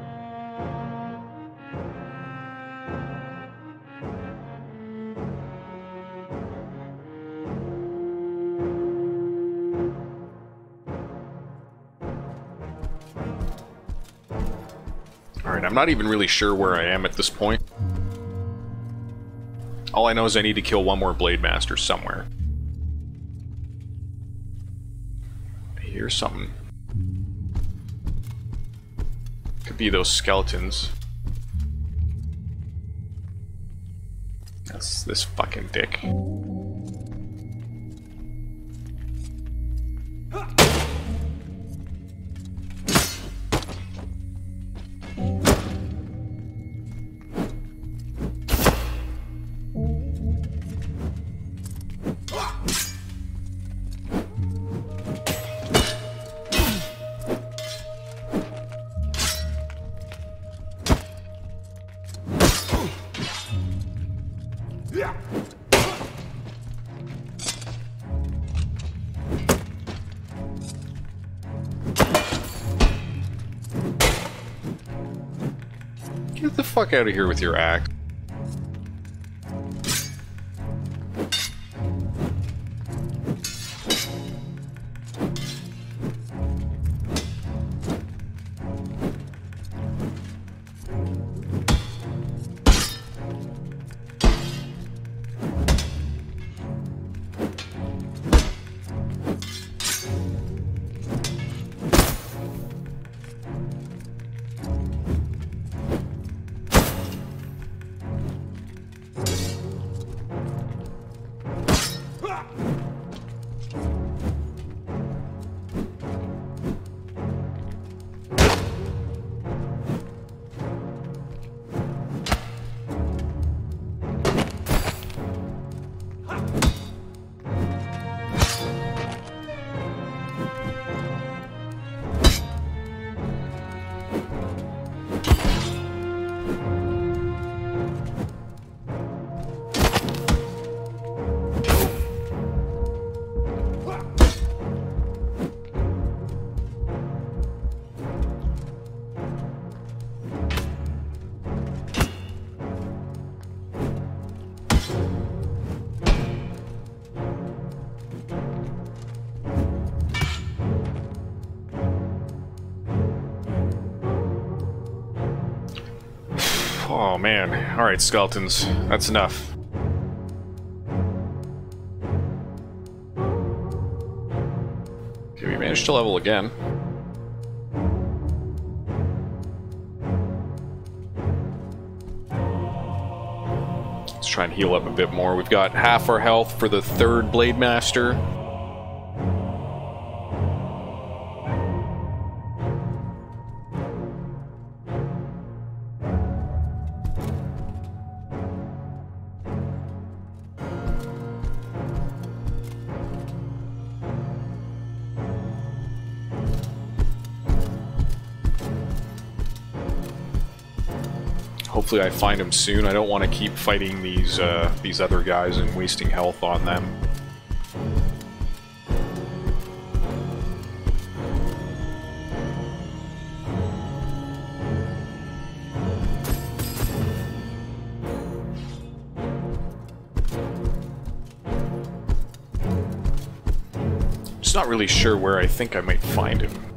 Alright, I'm not even really sure where I am at this point. All I know is I need to kill one more Blade Master somewhere. Here's something. Be those skeletons. That's this fucking dick. Out of here with your axe. Man. Alright, skeletons. That's enough. Okay, we managed to level again. Let's try and heal up a bit more. We've got half our health for the third Blade Master. Hopefully I find him soon. I don't want to keep fighting these uh, these other guys and wasting health on them. Just not really sure where I think I might find him.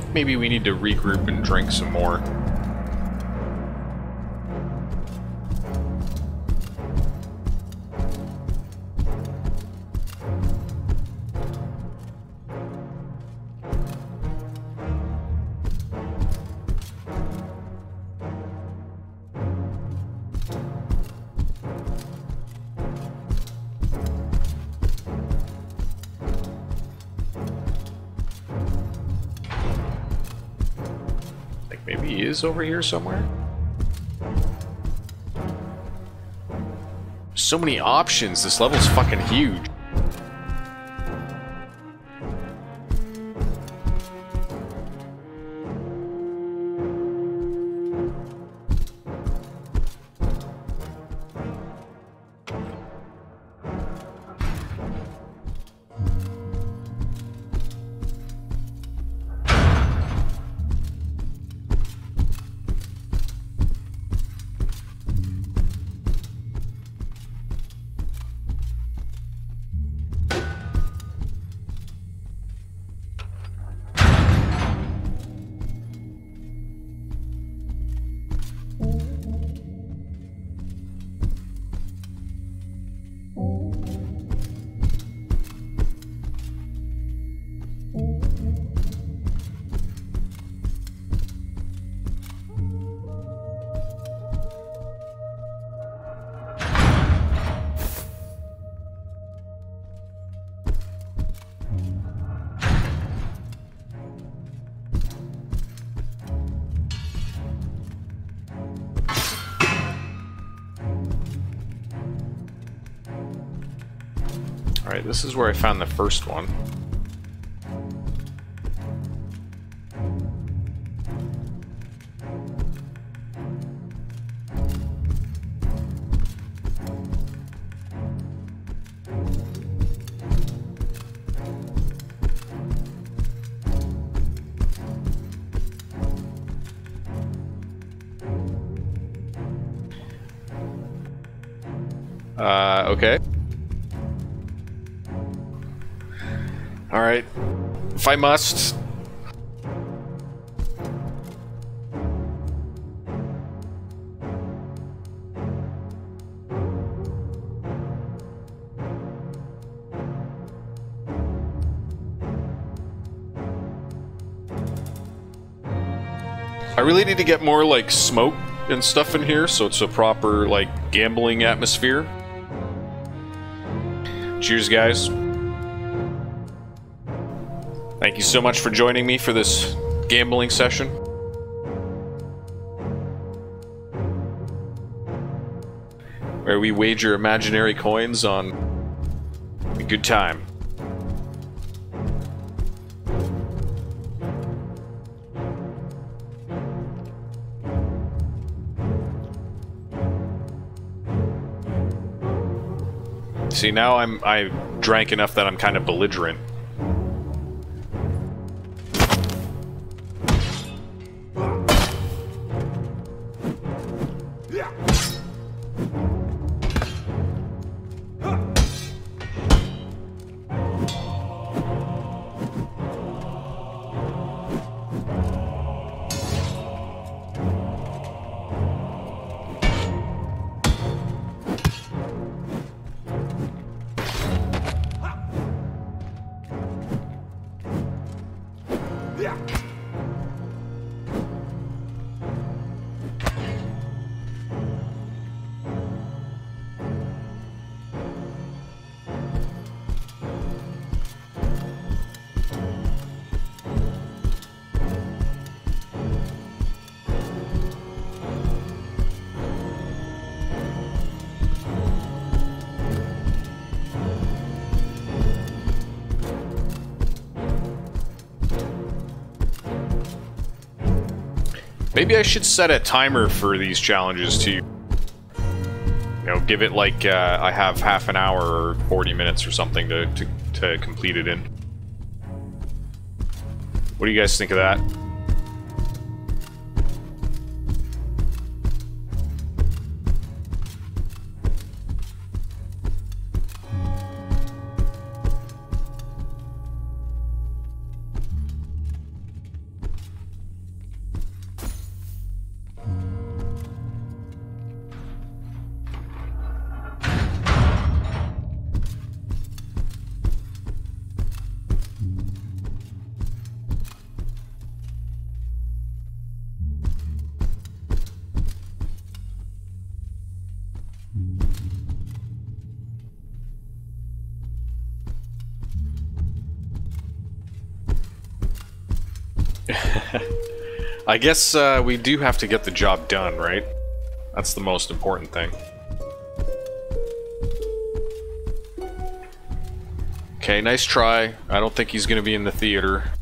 Think maybe we need to regroup and drink some more. Is over here somewhere? So many options. This level's fucking huge. This is where I found the first one. I must. I really need to get more, like, smoke and stuff in here, so it's a proper, like, gambling atmosphere. Cheers, guys. So much for joining me for this gambling session. Where we wager imaginary coins on a good time. See, now I'm I drank enough that I'm kind of belligerent. I should set a timer for these challenges to, you know, give it like uh, I have half an hour or 40 minutes or something to, to, to complete it in. What do you guys think of that? I guess uh, we do have to get the job done, right? That's the most important thing. Okay, nice try. I don't think he's going to be in the theater.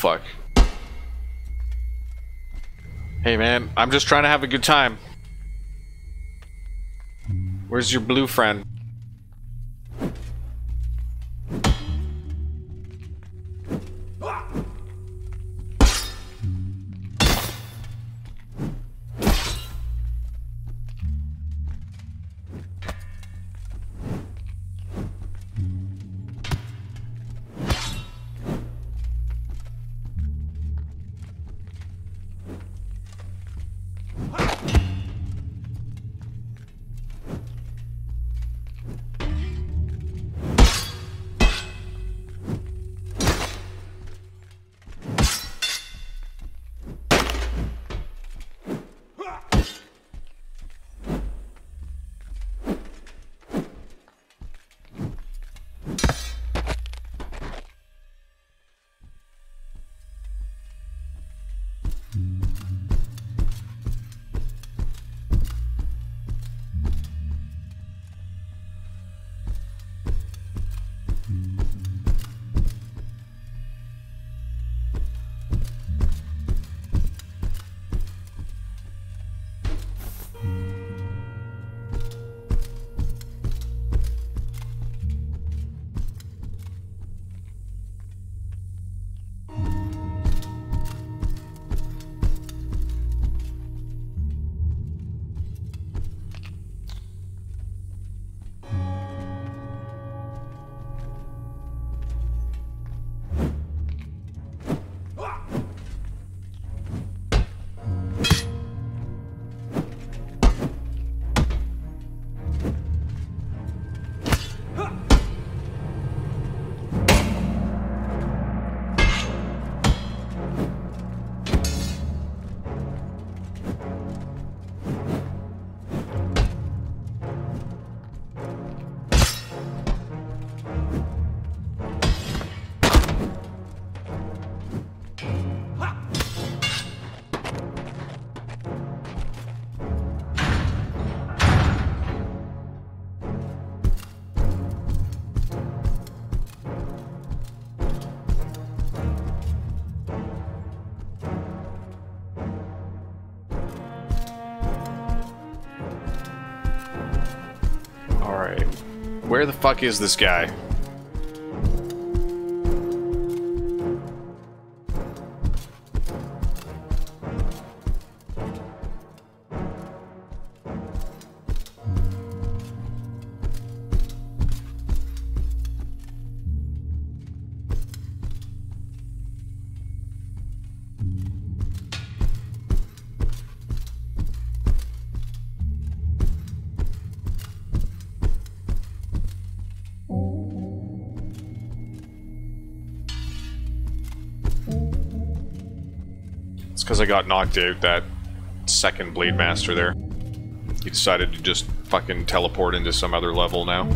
Fuck. Hey, man, I'm just trying to have a good time. Where's your blue friend? Where the fuck is this guy? I got knocked out that second Blade Master there. He decided to just fucking teleport into some other level now.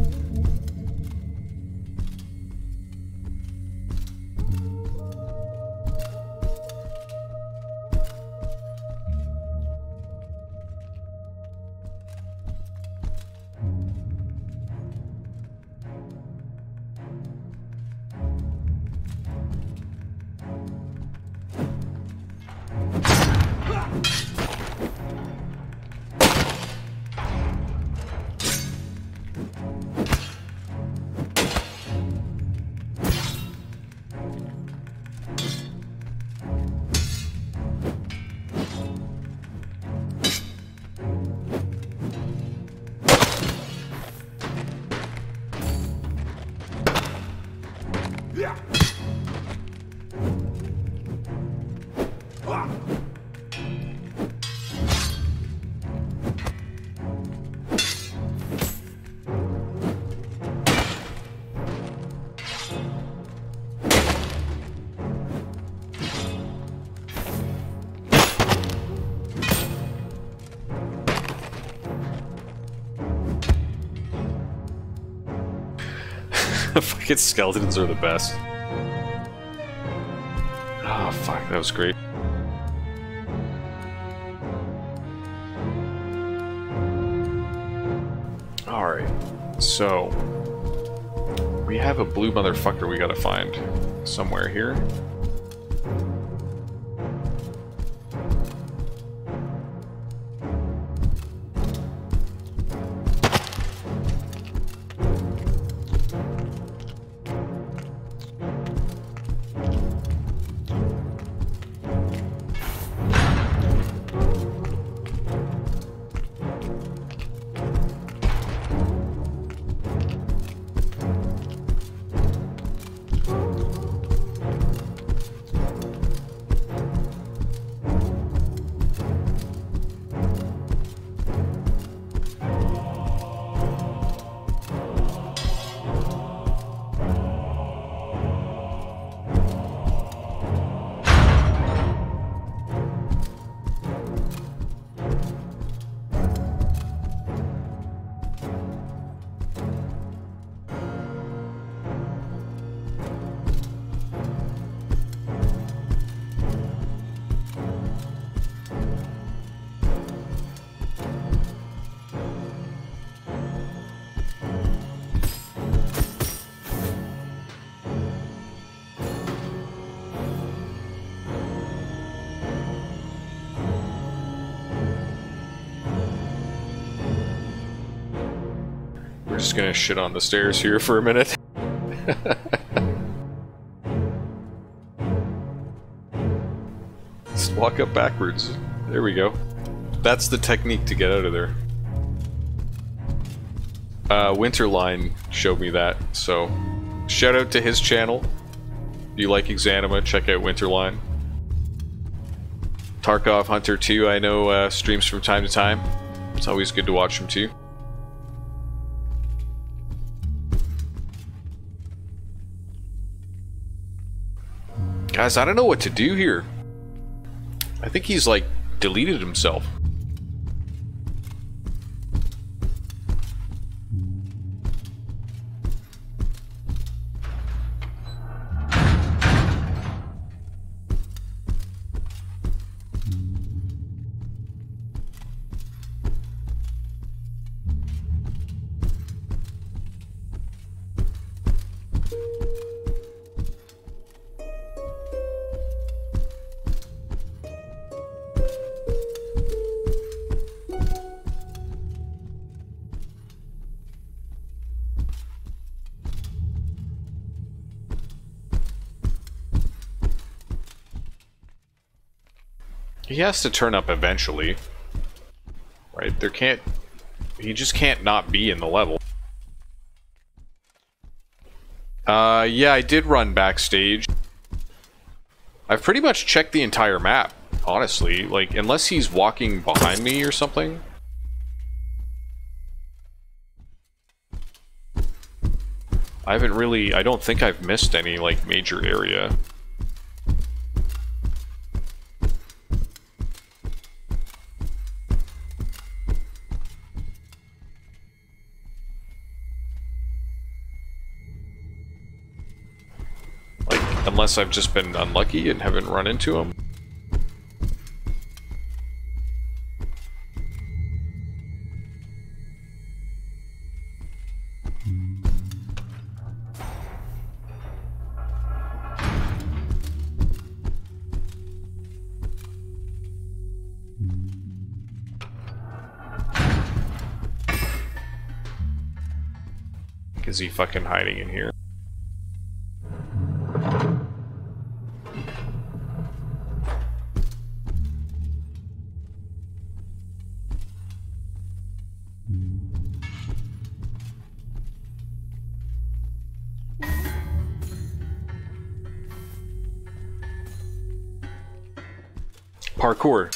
Fucking skeletons are the best. Oh, fuck, that was great. Alright, so... We have a blue motherfucker we gotta find somewhere here. Gonna shit on the stairs here for a minute. just walk up backwards. There we go. That's the technique to get out of there. Uh, Winterline showed me that, so shout out to his channel. If you like Exanima, check out Winterline. Tarkov Hunter 2, I know, uh, streams from time to time. It's always good to watch him too. Guys, I don't know what to do here. I think he's like deleted himself. Has to turn up eventually. Right? There can't... He just can't not be in the level. Uh, yeah, I did run backstage. I've pretty much checked the entire map, honestly. Like, unless he's walking behind me or something. I haven't really... I don't think I've missed any, like, major area. Unless I've just been unlucky and haven't run into them. Is he fucking hiding in here? Parkour.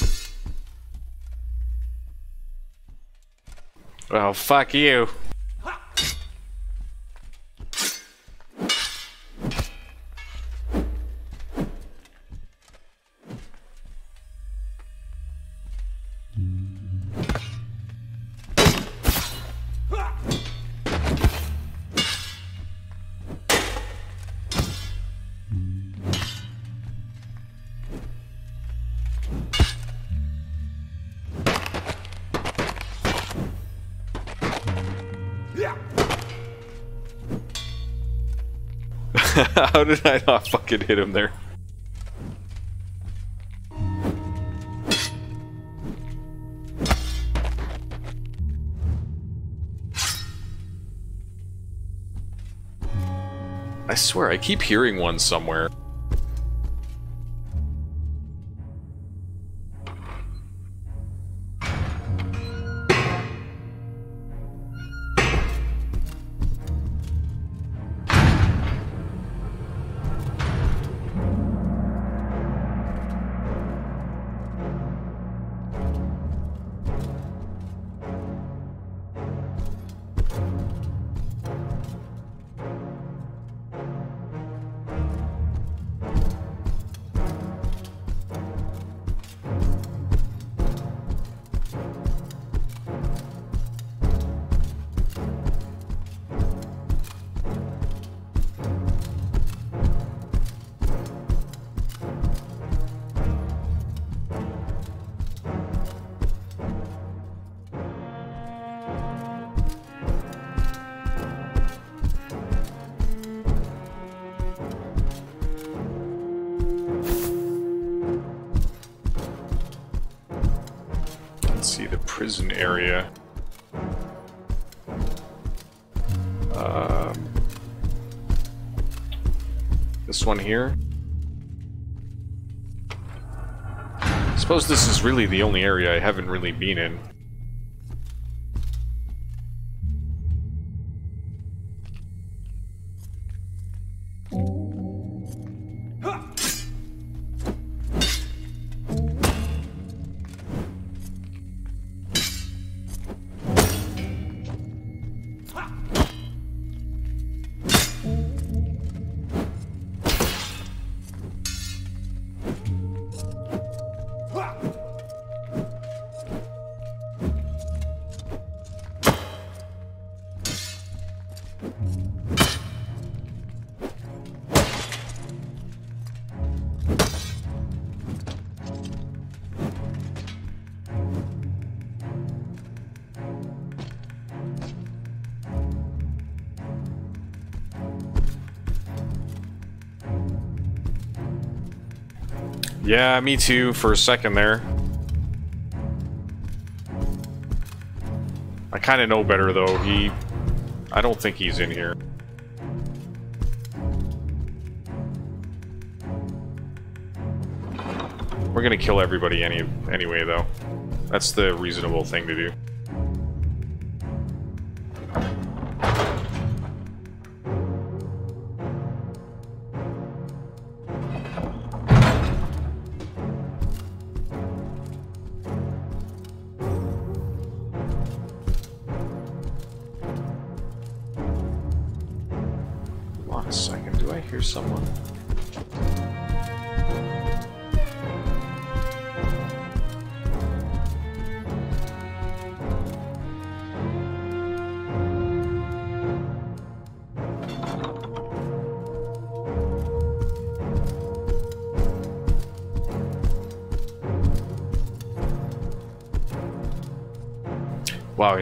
Oh, fuck you. Did I not fucking hit him there? I swear, I keep hearing one somewhere. Area. Um, this one here. I suppose this is really the only area I haven't really been in. Yeah, me too, for a second there. I kind of know better, though. He... I don't think he's in here. We're gonna kill everybody any anyway, though. That's the reasonable thing to do.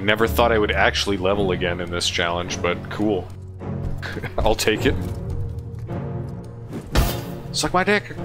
Never thought I would actually level again in this challenge, but cool. I'll take it. Suck my dick.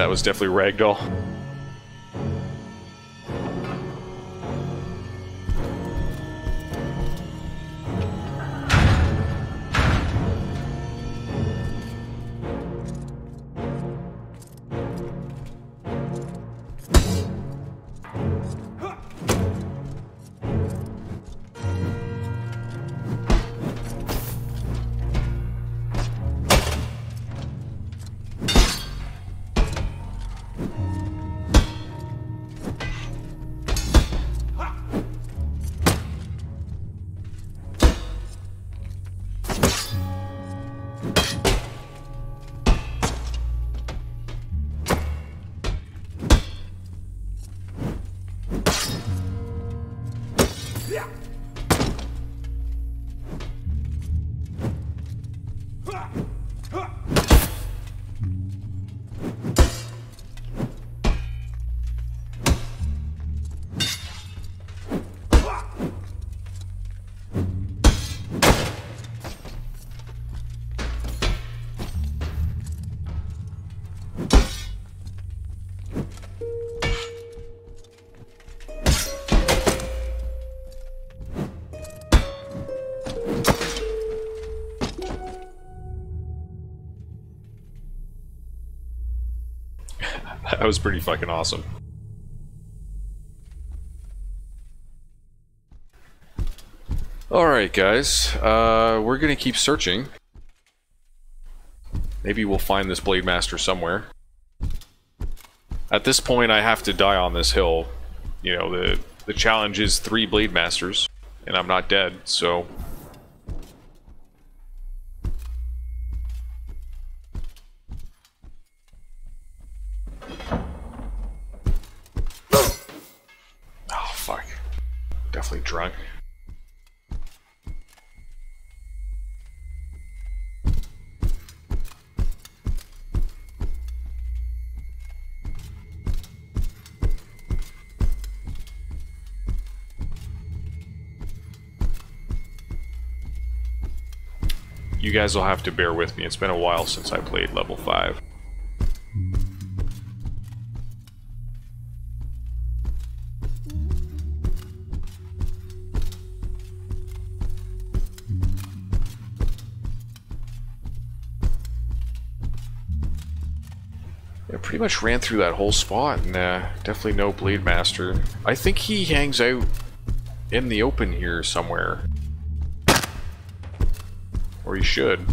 That was definitely Ragdoll. back. That was pretty fucking awesome. Alright, guys. Uh, we're gonna keep searching. Maybe we'll find this Blade Master somewhere. At this point, I have to die on this hill. You know, the, the challenge is three Blade Masters, and I'm not dead, so... You guys will have to bear with me. It's been a while since I played level 5. I pretty much ran through that whole spot, and uh, definitely no Blade Master. I think he hangs out in the open here somewhere. Or he should.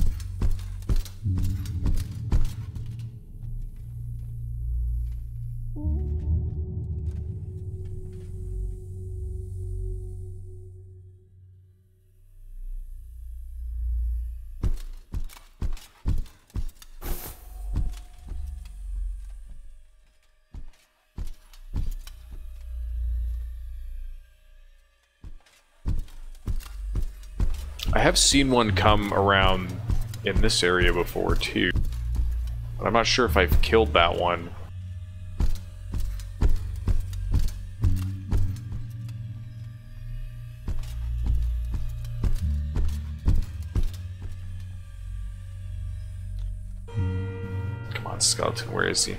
I have seen one come around in this area before, too. But I'm not sure if I've killed that one. Come on, skeleton, where is he?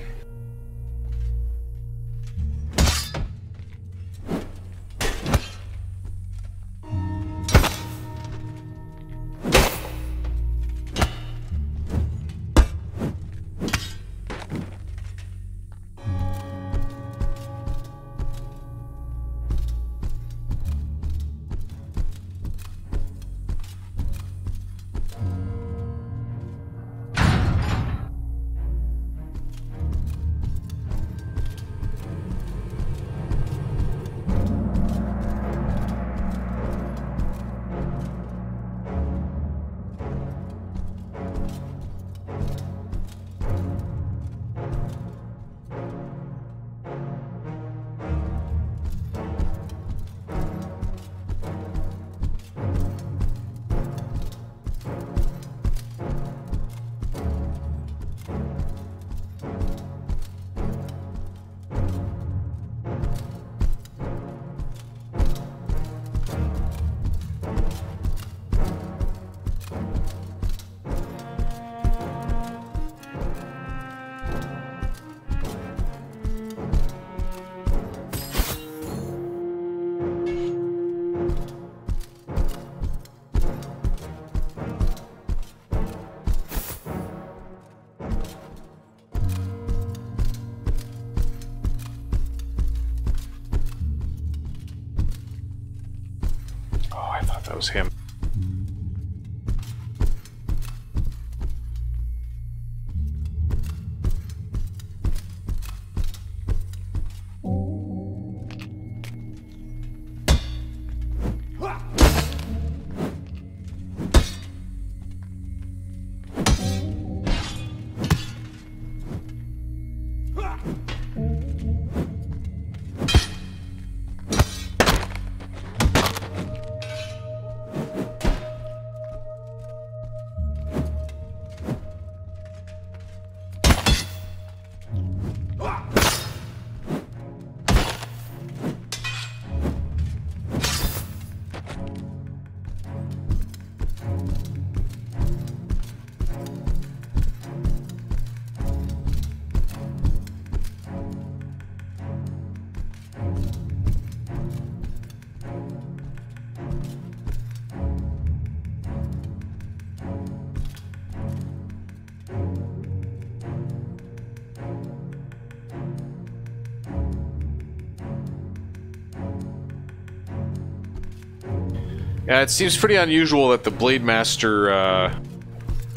Yeah, it seems pretty unusual that the Blade Master uh,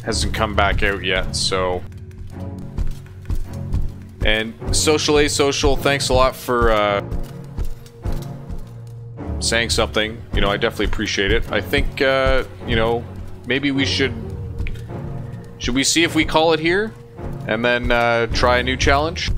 hasn't come back out yet, so... And Social A Social, thanks a lot for uh, saying something. You know, I definitely appreciate it. I think, uh, you know, maybe we should... Should we see if we call it here? And then uh, try a new challenge?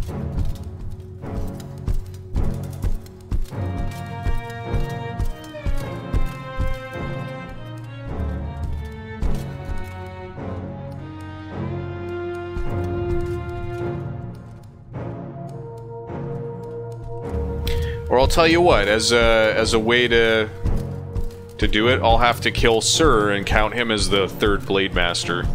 Tell you what, as a as a way to to do it, I'll have to kill Sir and count him as the third Blade Master.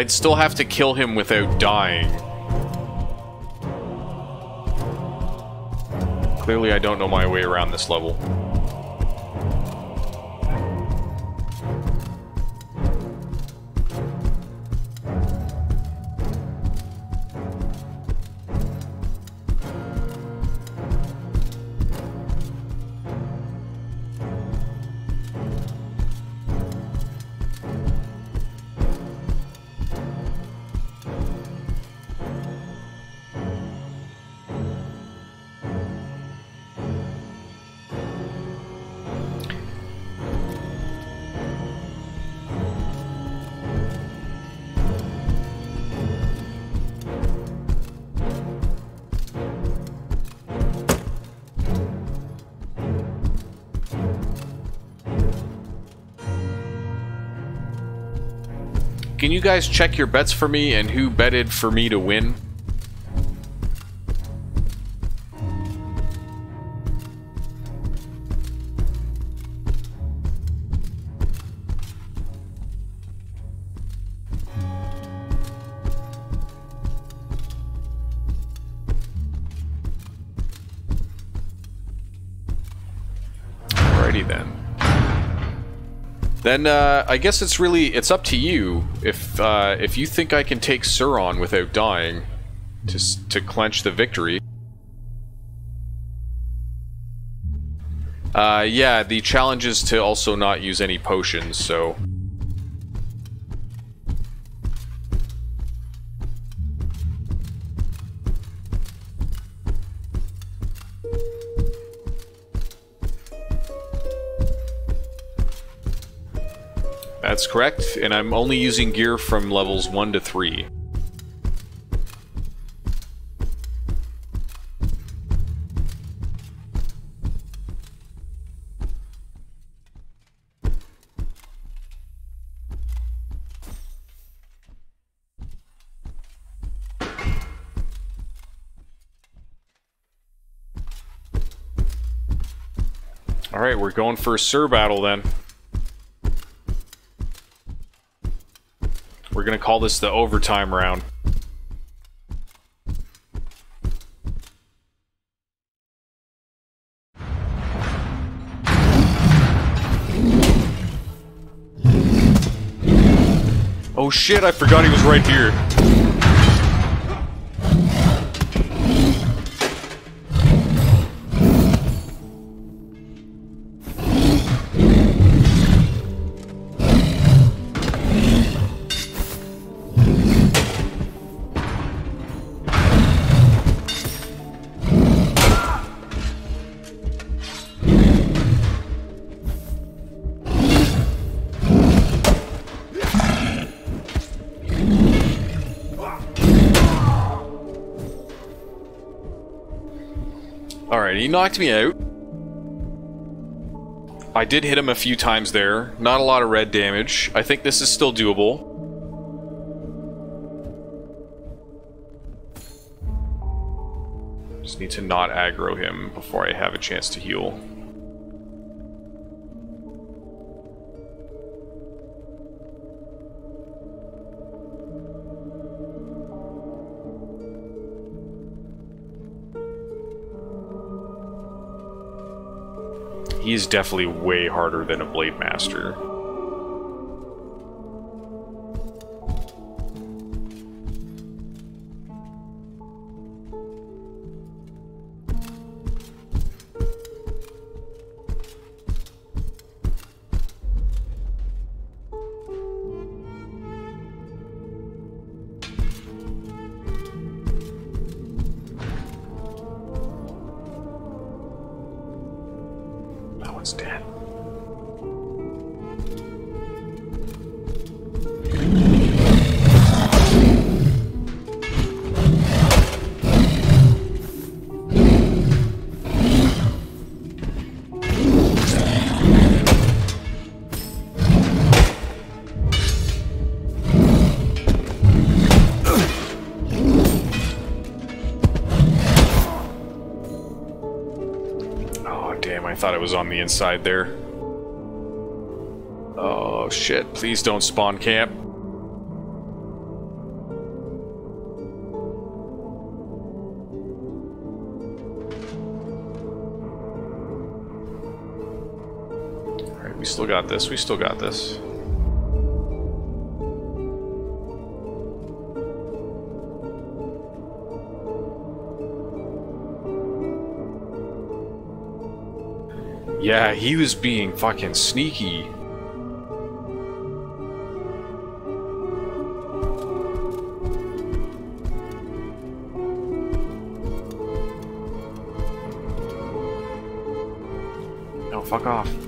I'd still have to kill him without dying. Clearly, I don't know my way around this level. Can you guys check your bets for me and who betted for me to win? Then uh, I guess it's really it's up to you if uh, if you think I can take Sir on without dying to to clench the victory. Uh, yeah, the challenge is to also not use any potions, so. Correct, and I'm only using gear from levels 1 to 3. Alright, we're going for a Sir battle then. We're gonna call this the overtime round. Oh shit, I forgot he was right here. He knocked me out. I did hit him a few times there. Not a lot of red damage. I think this is still doable. Just need to not aggro him before I have a chance to heal. He's definitely way harder than a Blade Master. Inside there. Oh, shit. Please don't spawn camp. Alright, we still got this. We still got this. Yeah, he was being fucking sneaky. No, fuck off.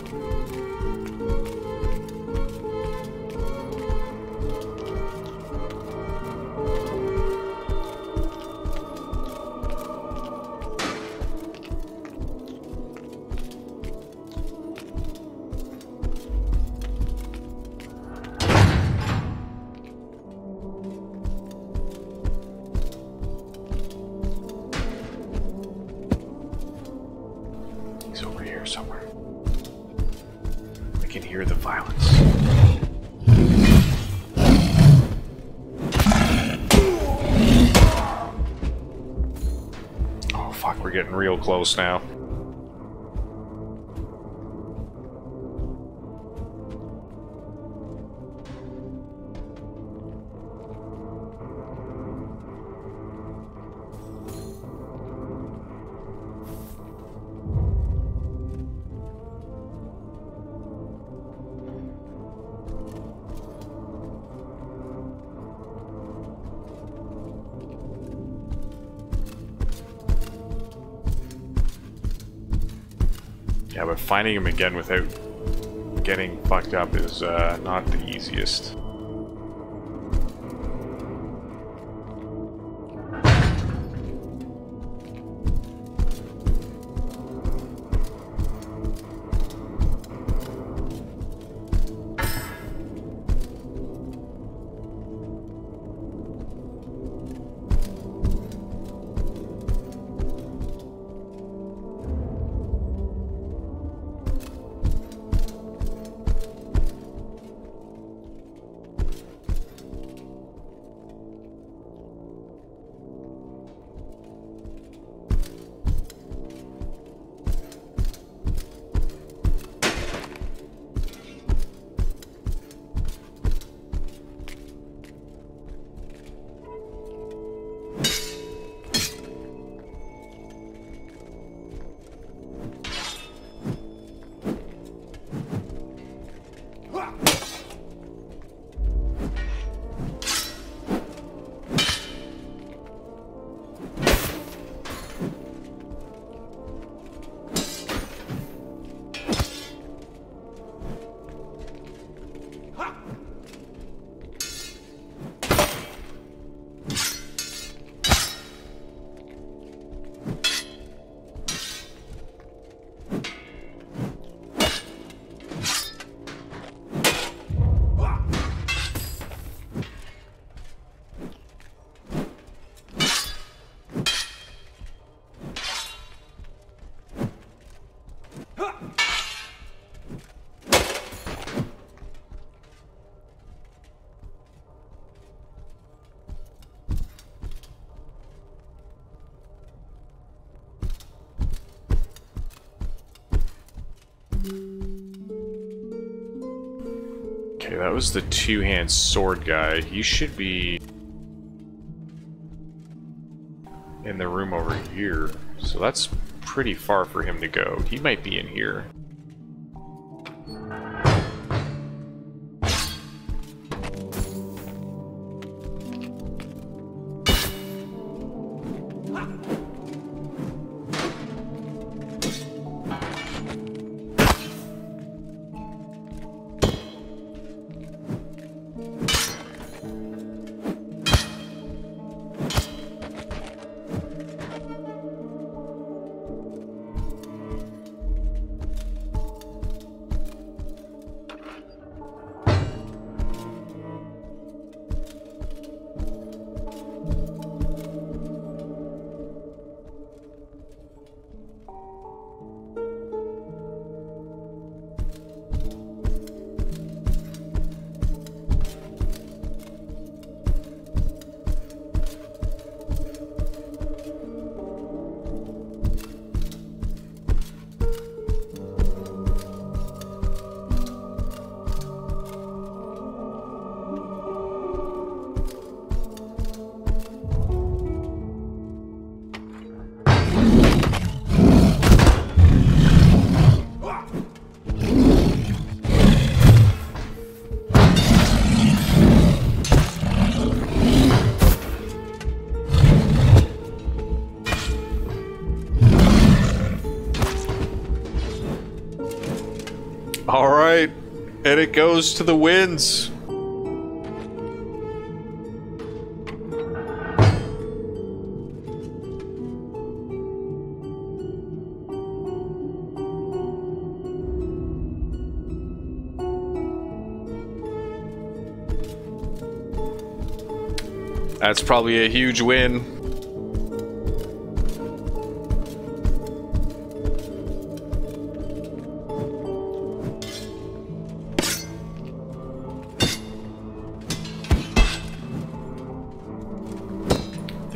Close now. Finding him again without getting fucked up is uh, not the easiest. Okay, that was the two-hand sword guy. He should be in the room over here. So that's pretty far for him to go. He might be in here. To the winds. That's probably a huge win.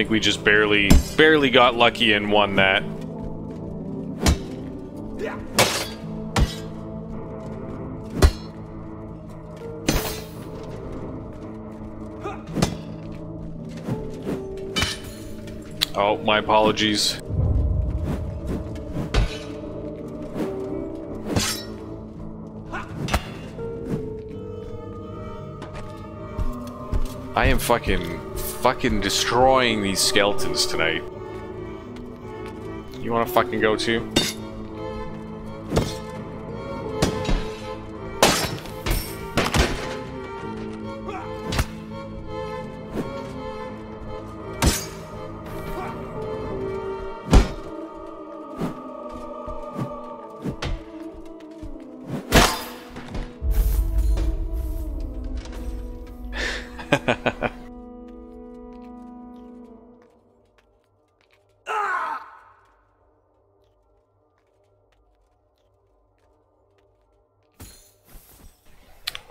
Think we just barely, barely got lucky and won that. Oh, my apologies. I am fucking, fucking destroying these skeletons tonight. You wanna fucking go too?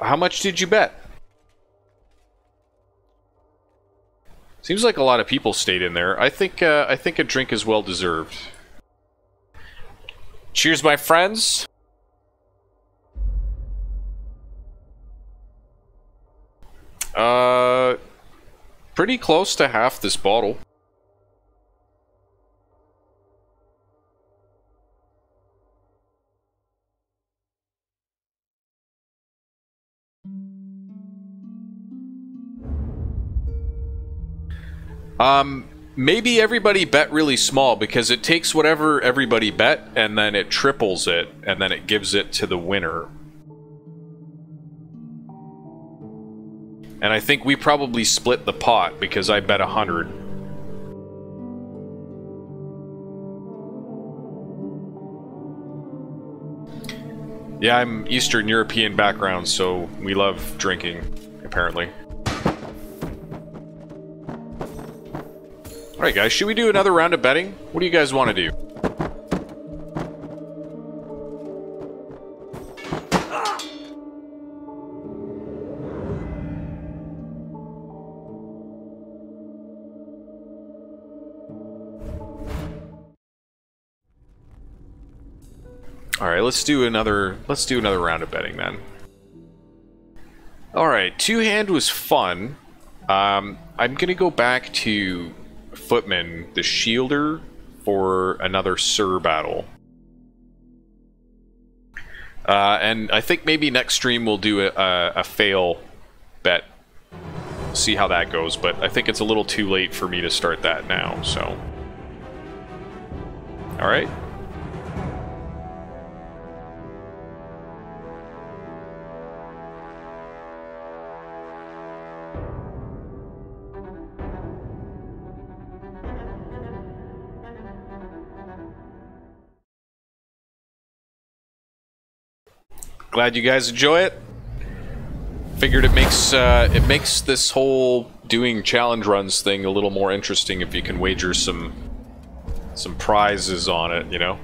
How much did you bet? Seems like a lot of people stayed in there. I think uh, I think a drink is well deserved. Cheers, my friends. Uh, pretty close to half this bottle. Um, maybe everybody bet really small because it takes whatever everybody bet and then it triples it and then it gives it to the winner. And I think we probably split the pot because I bet a hundred. Yeah, I'm Eastern European background, so we love drinking, apparently. Alright guys, should we do another round of betting? What do you guys want to do? All right, let's do another. Let's do another round of betting then. All right, two hand was fun. Um, I'm gonna go back to Footman, the Shielder, for another Sir battle. Uh, and I think maybe next stream we'll do a, a, a Fael bet. See how that goes, but I think it's a little too late for me to start that now, so. Alright. Glad you guys enjoy it. Figured it makes uh, it makes this whole doing challenge runs thing a little more interesting if you can wager some some prizes on it, you know.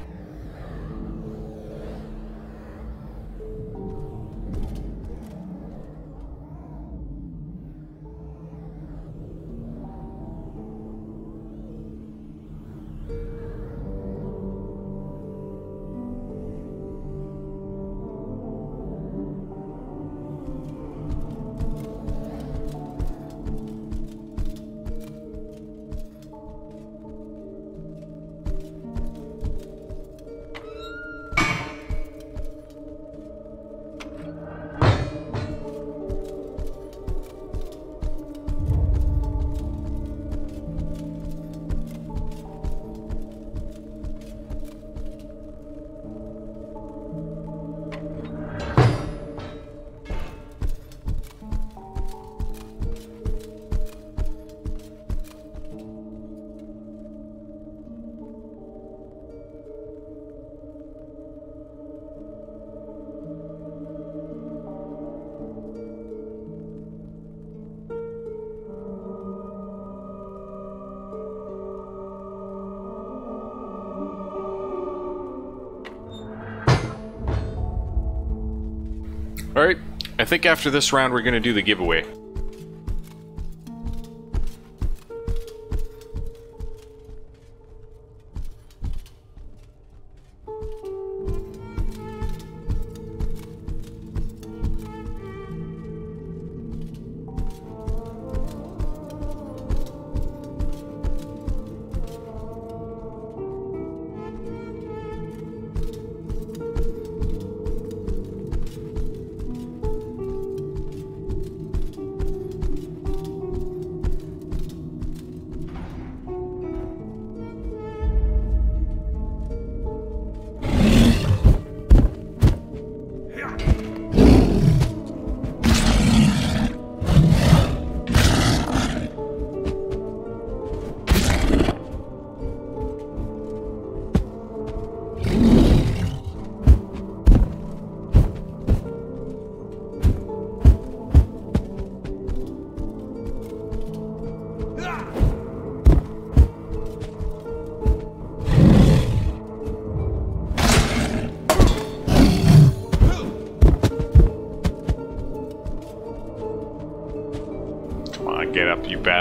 Think after this round we're going to do the giveaway.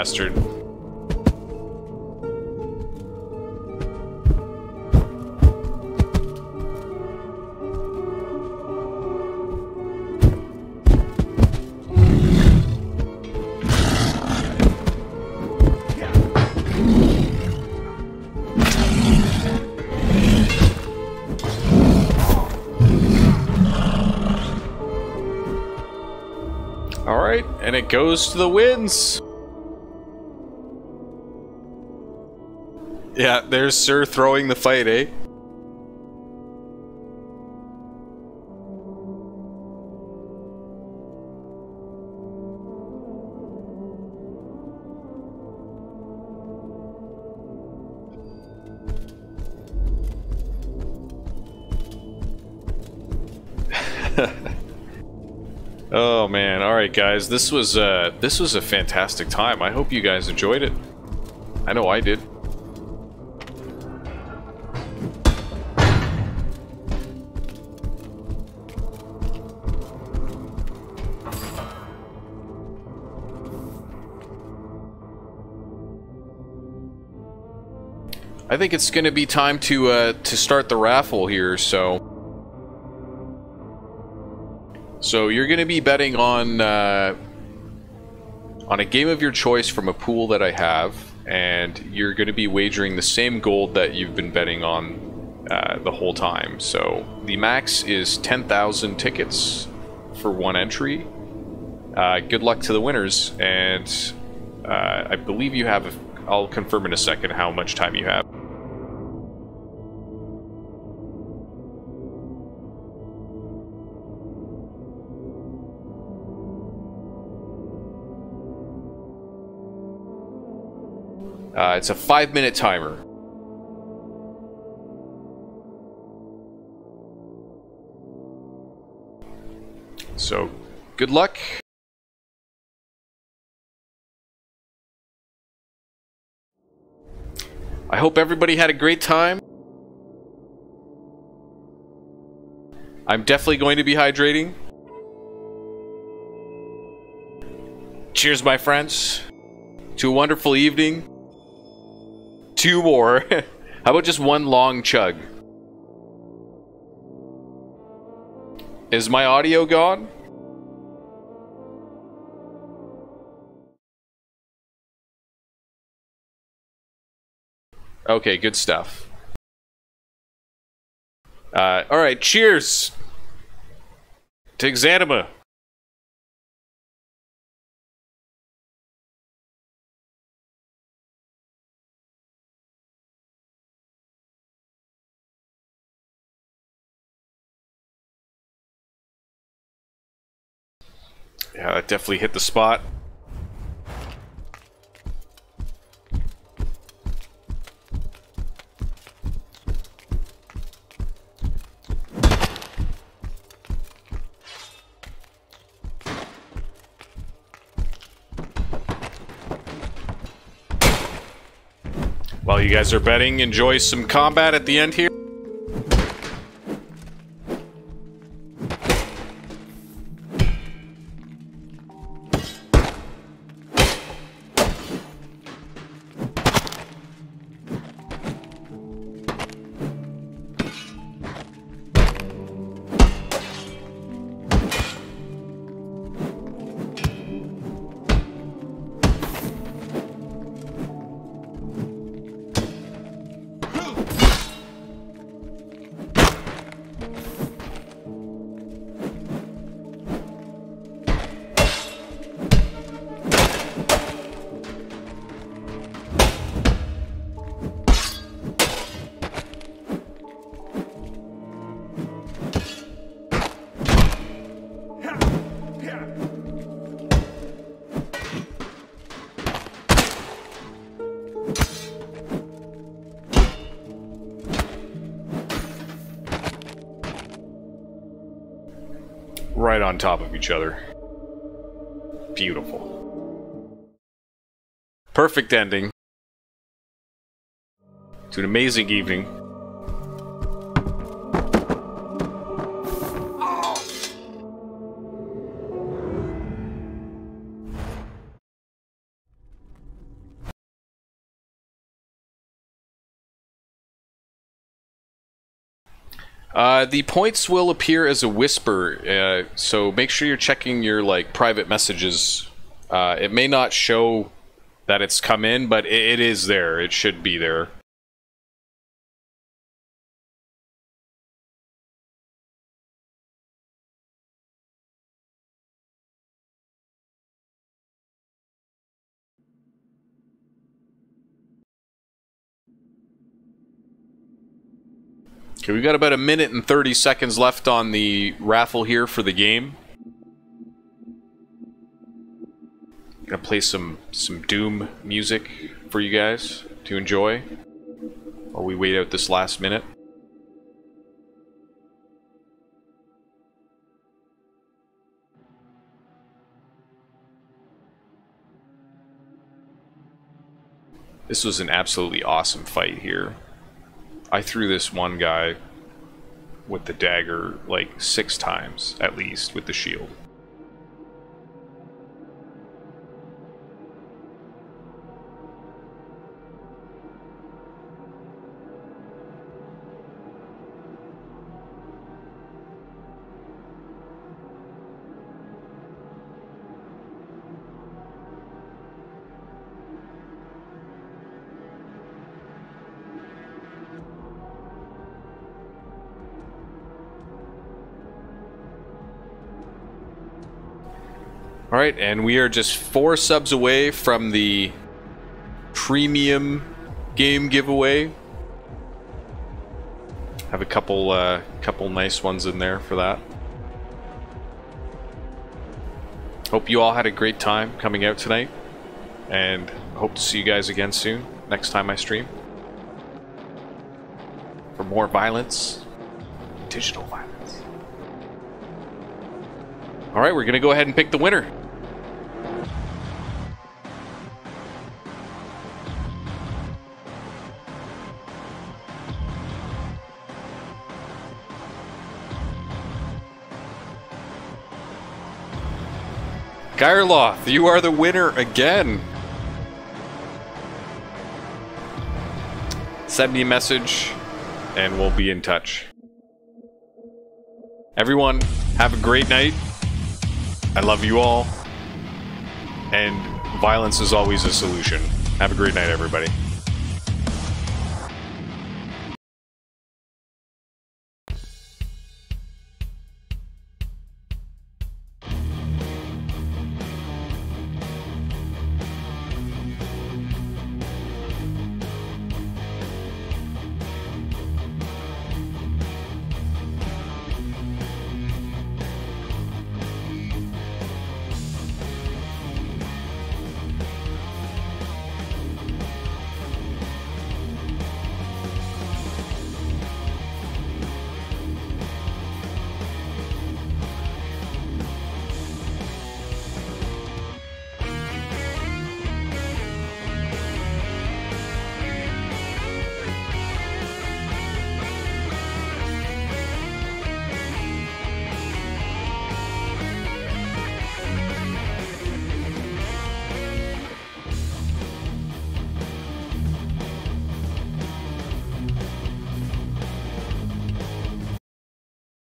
Bastard. Alright, and it goes to the winds. Yeah, there's Sir throwing the fight, eh? Oh man, all right guys, this was uh this was a fantastic time. I hope you guys enjoyed it. I know I did. I think it's going to be time to uh to start the raffle here, so So you're going to be betting on uh, on a game of your choice from a pool that I have, and you're going to be wagering the same gold that you've been betting on uh, the whole time. So the max is 10,000 tickets for one entry. Uh, good luck to the winners, and uh, I believe you have. I'll confirm in a second how much time you have. Uh, it's a five minute timer. So, good luck. I hope everybody had a great time. I'm definitely going to be hydrating. Cheers, my friends, to a wonderful evening. Two more. How about just one long chug? Is my audio gone? Okay, good stuff. Uh, alright, cheers! To Exanima! Yeah, that definitely hit the spot. While you guys are betting, enjoy some combat at the end here. Right on top of each other. Beautiful. Perfect ending to an amazing evening. Uh, the points will appear as a whisper, uh, so make sure you're checking your like private messages. Uh, it may not show that it's come in, but it, it is there. It should be there. Okay, we've got about a minute and 30 seconds left on the raffle here for the game. Gonna play some some Doom music for you guys to enjoy while we wait out this last minute. This was an absolutely awesome fight here. I threw this one guy with the dagger like six times at least with the shield. Right, and we are just four subs away from the premium game giveaway. Have a couple, uh, couple nice ones in there for that. Hope you all had a great time coming out tonight, and hope to see you guys again soon. Next time I stream for more violence, digital violence. All right, we're gonna go ahead and pick the winner. Geirloth, you are the winner again. Send me a message and we'll be in touch. Everyone, have a great night. I love you all. And violence is always a solution. Have a great night, everybody.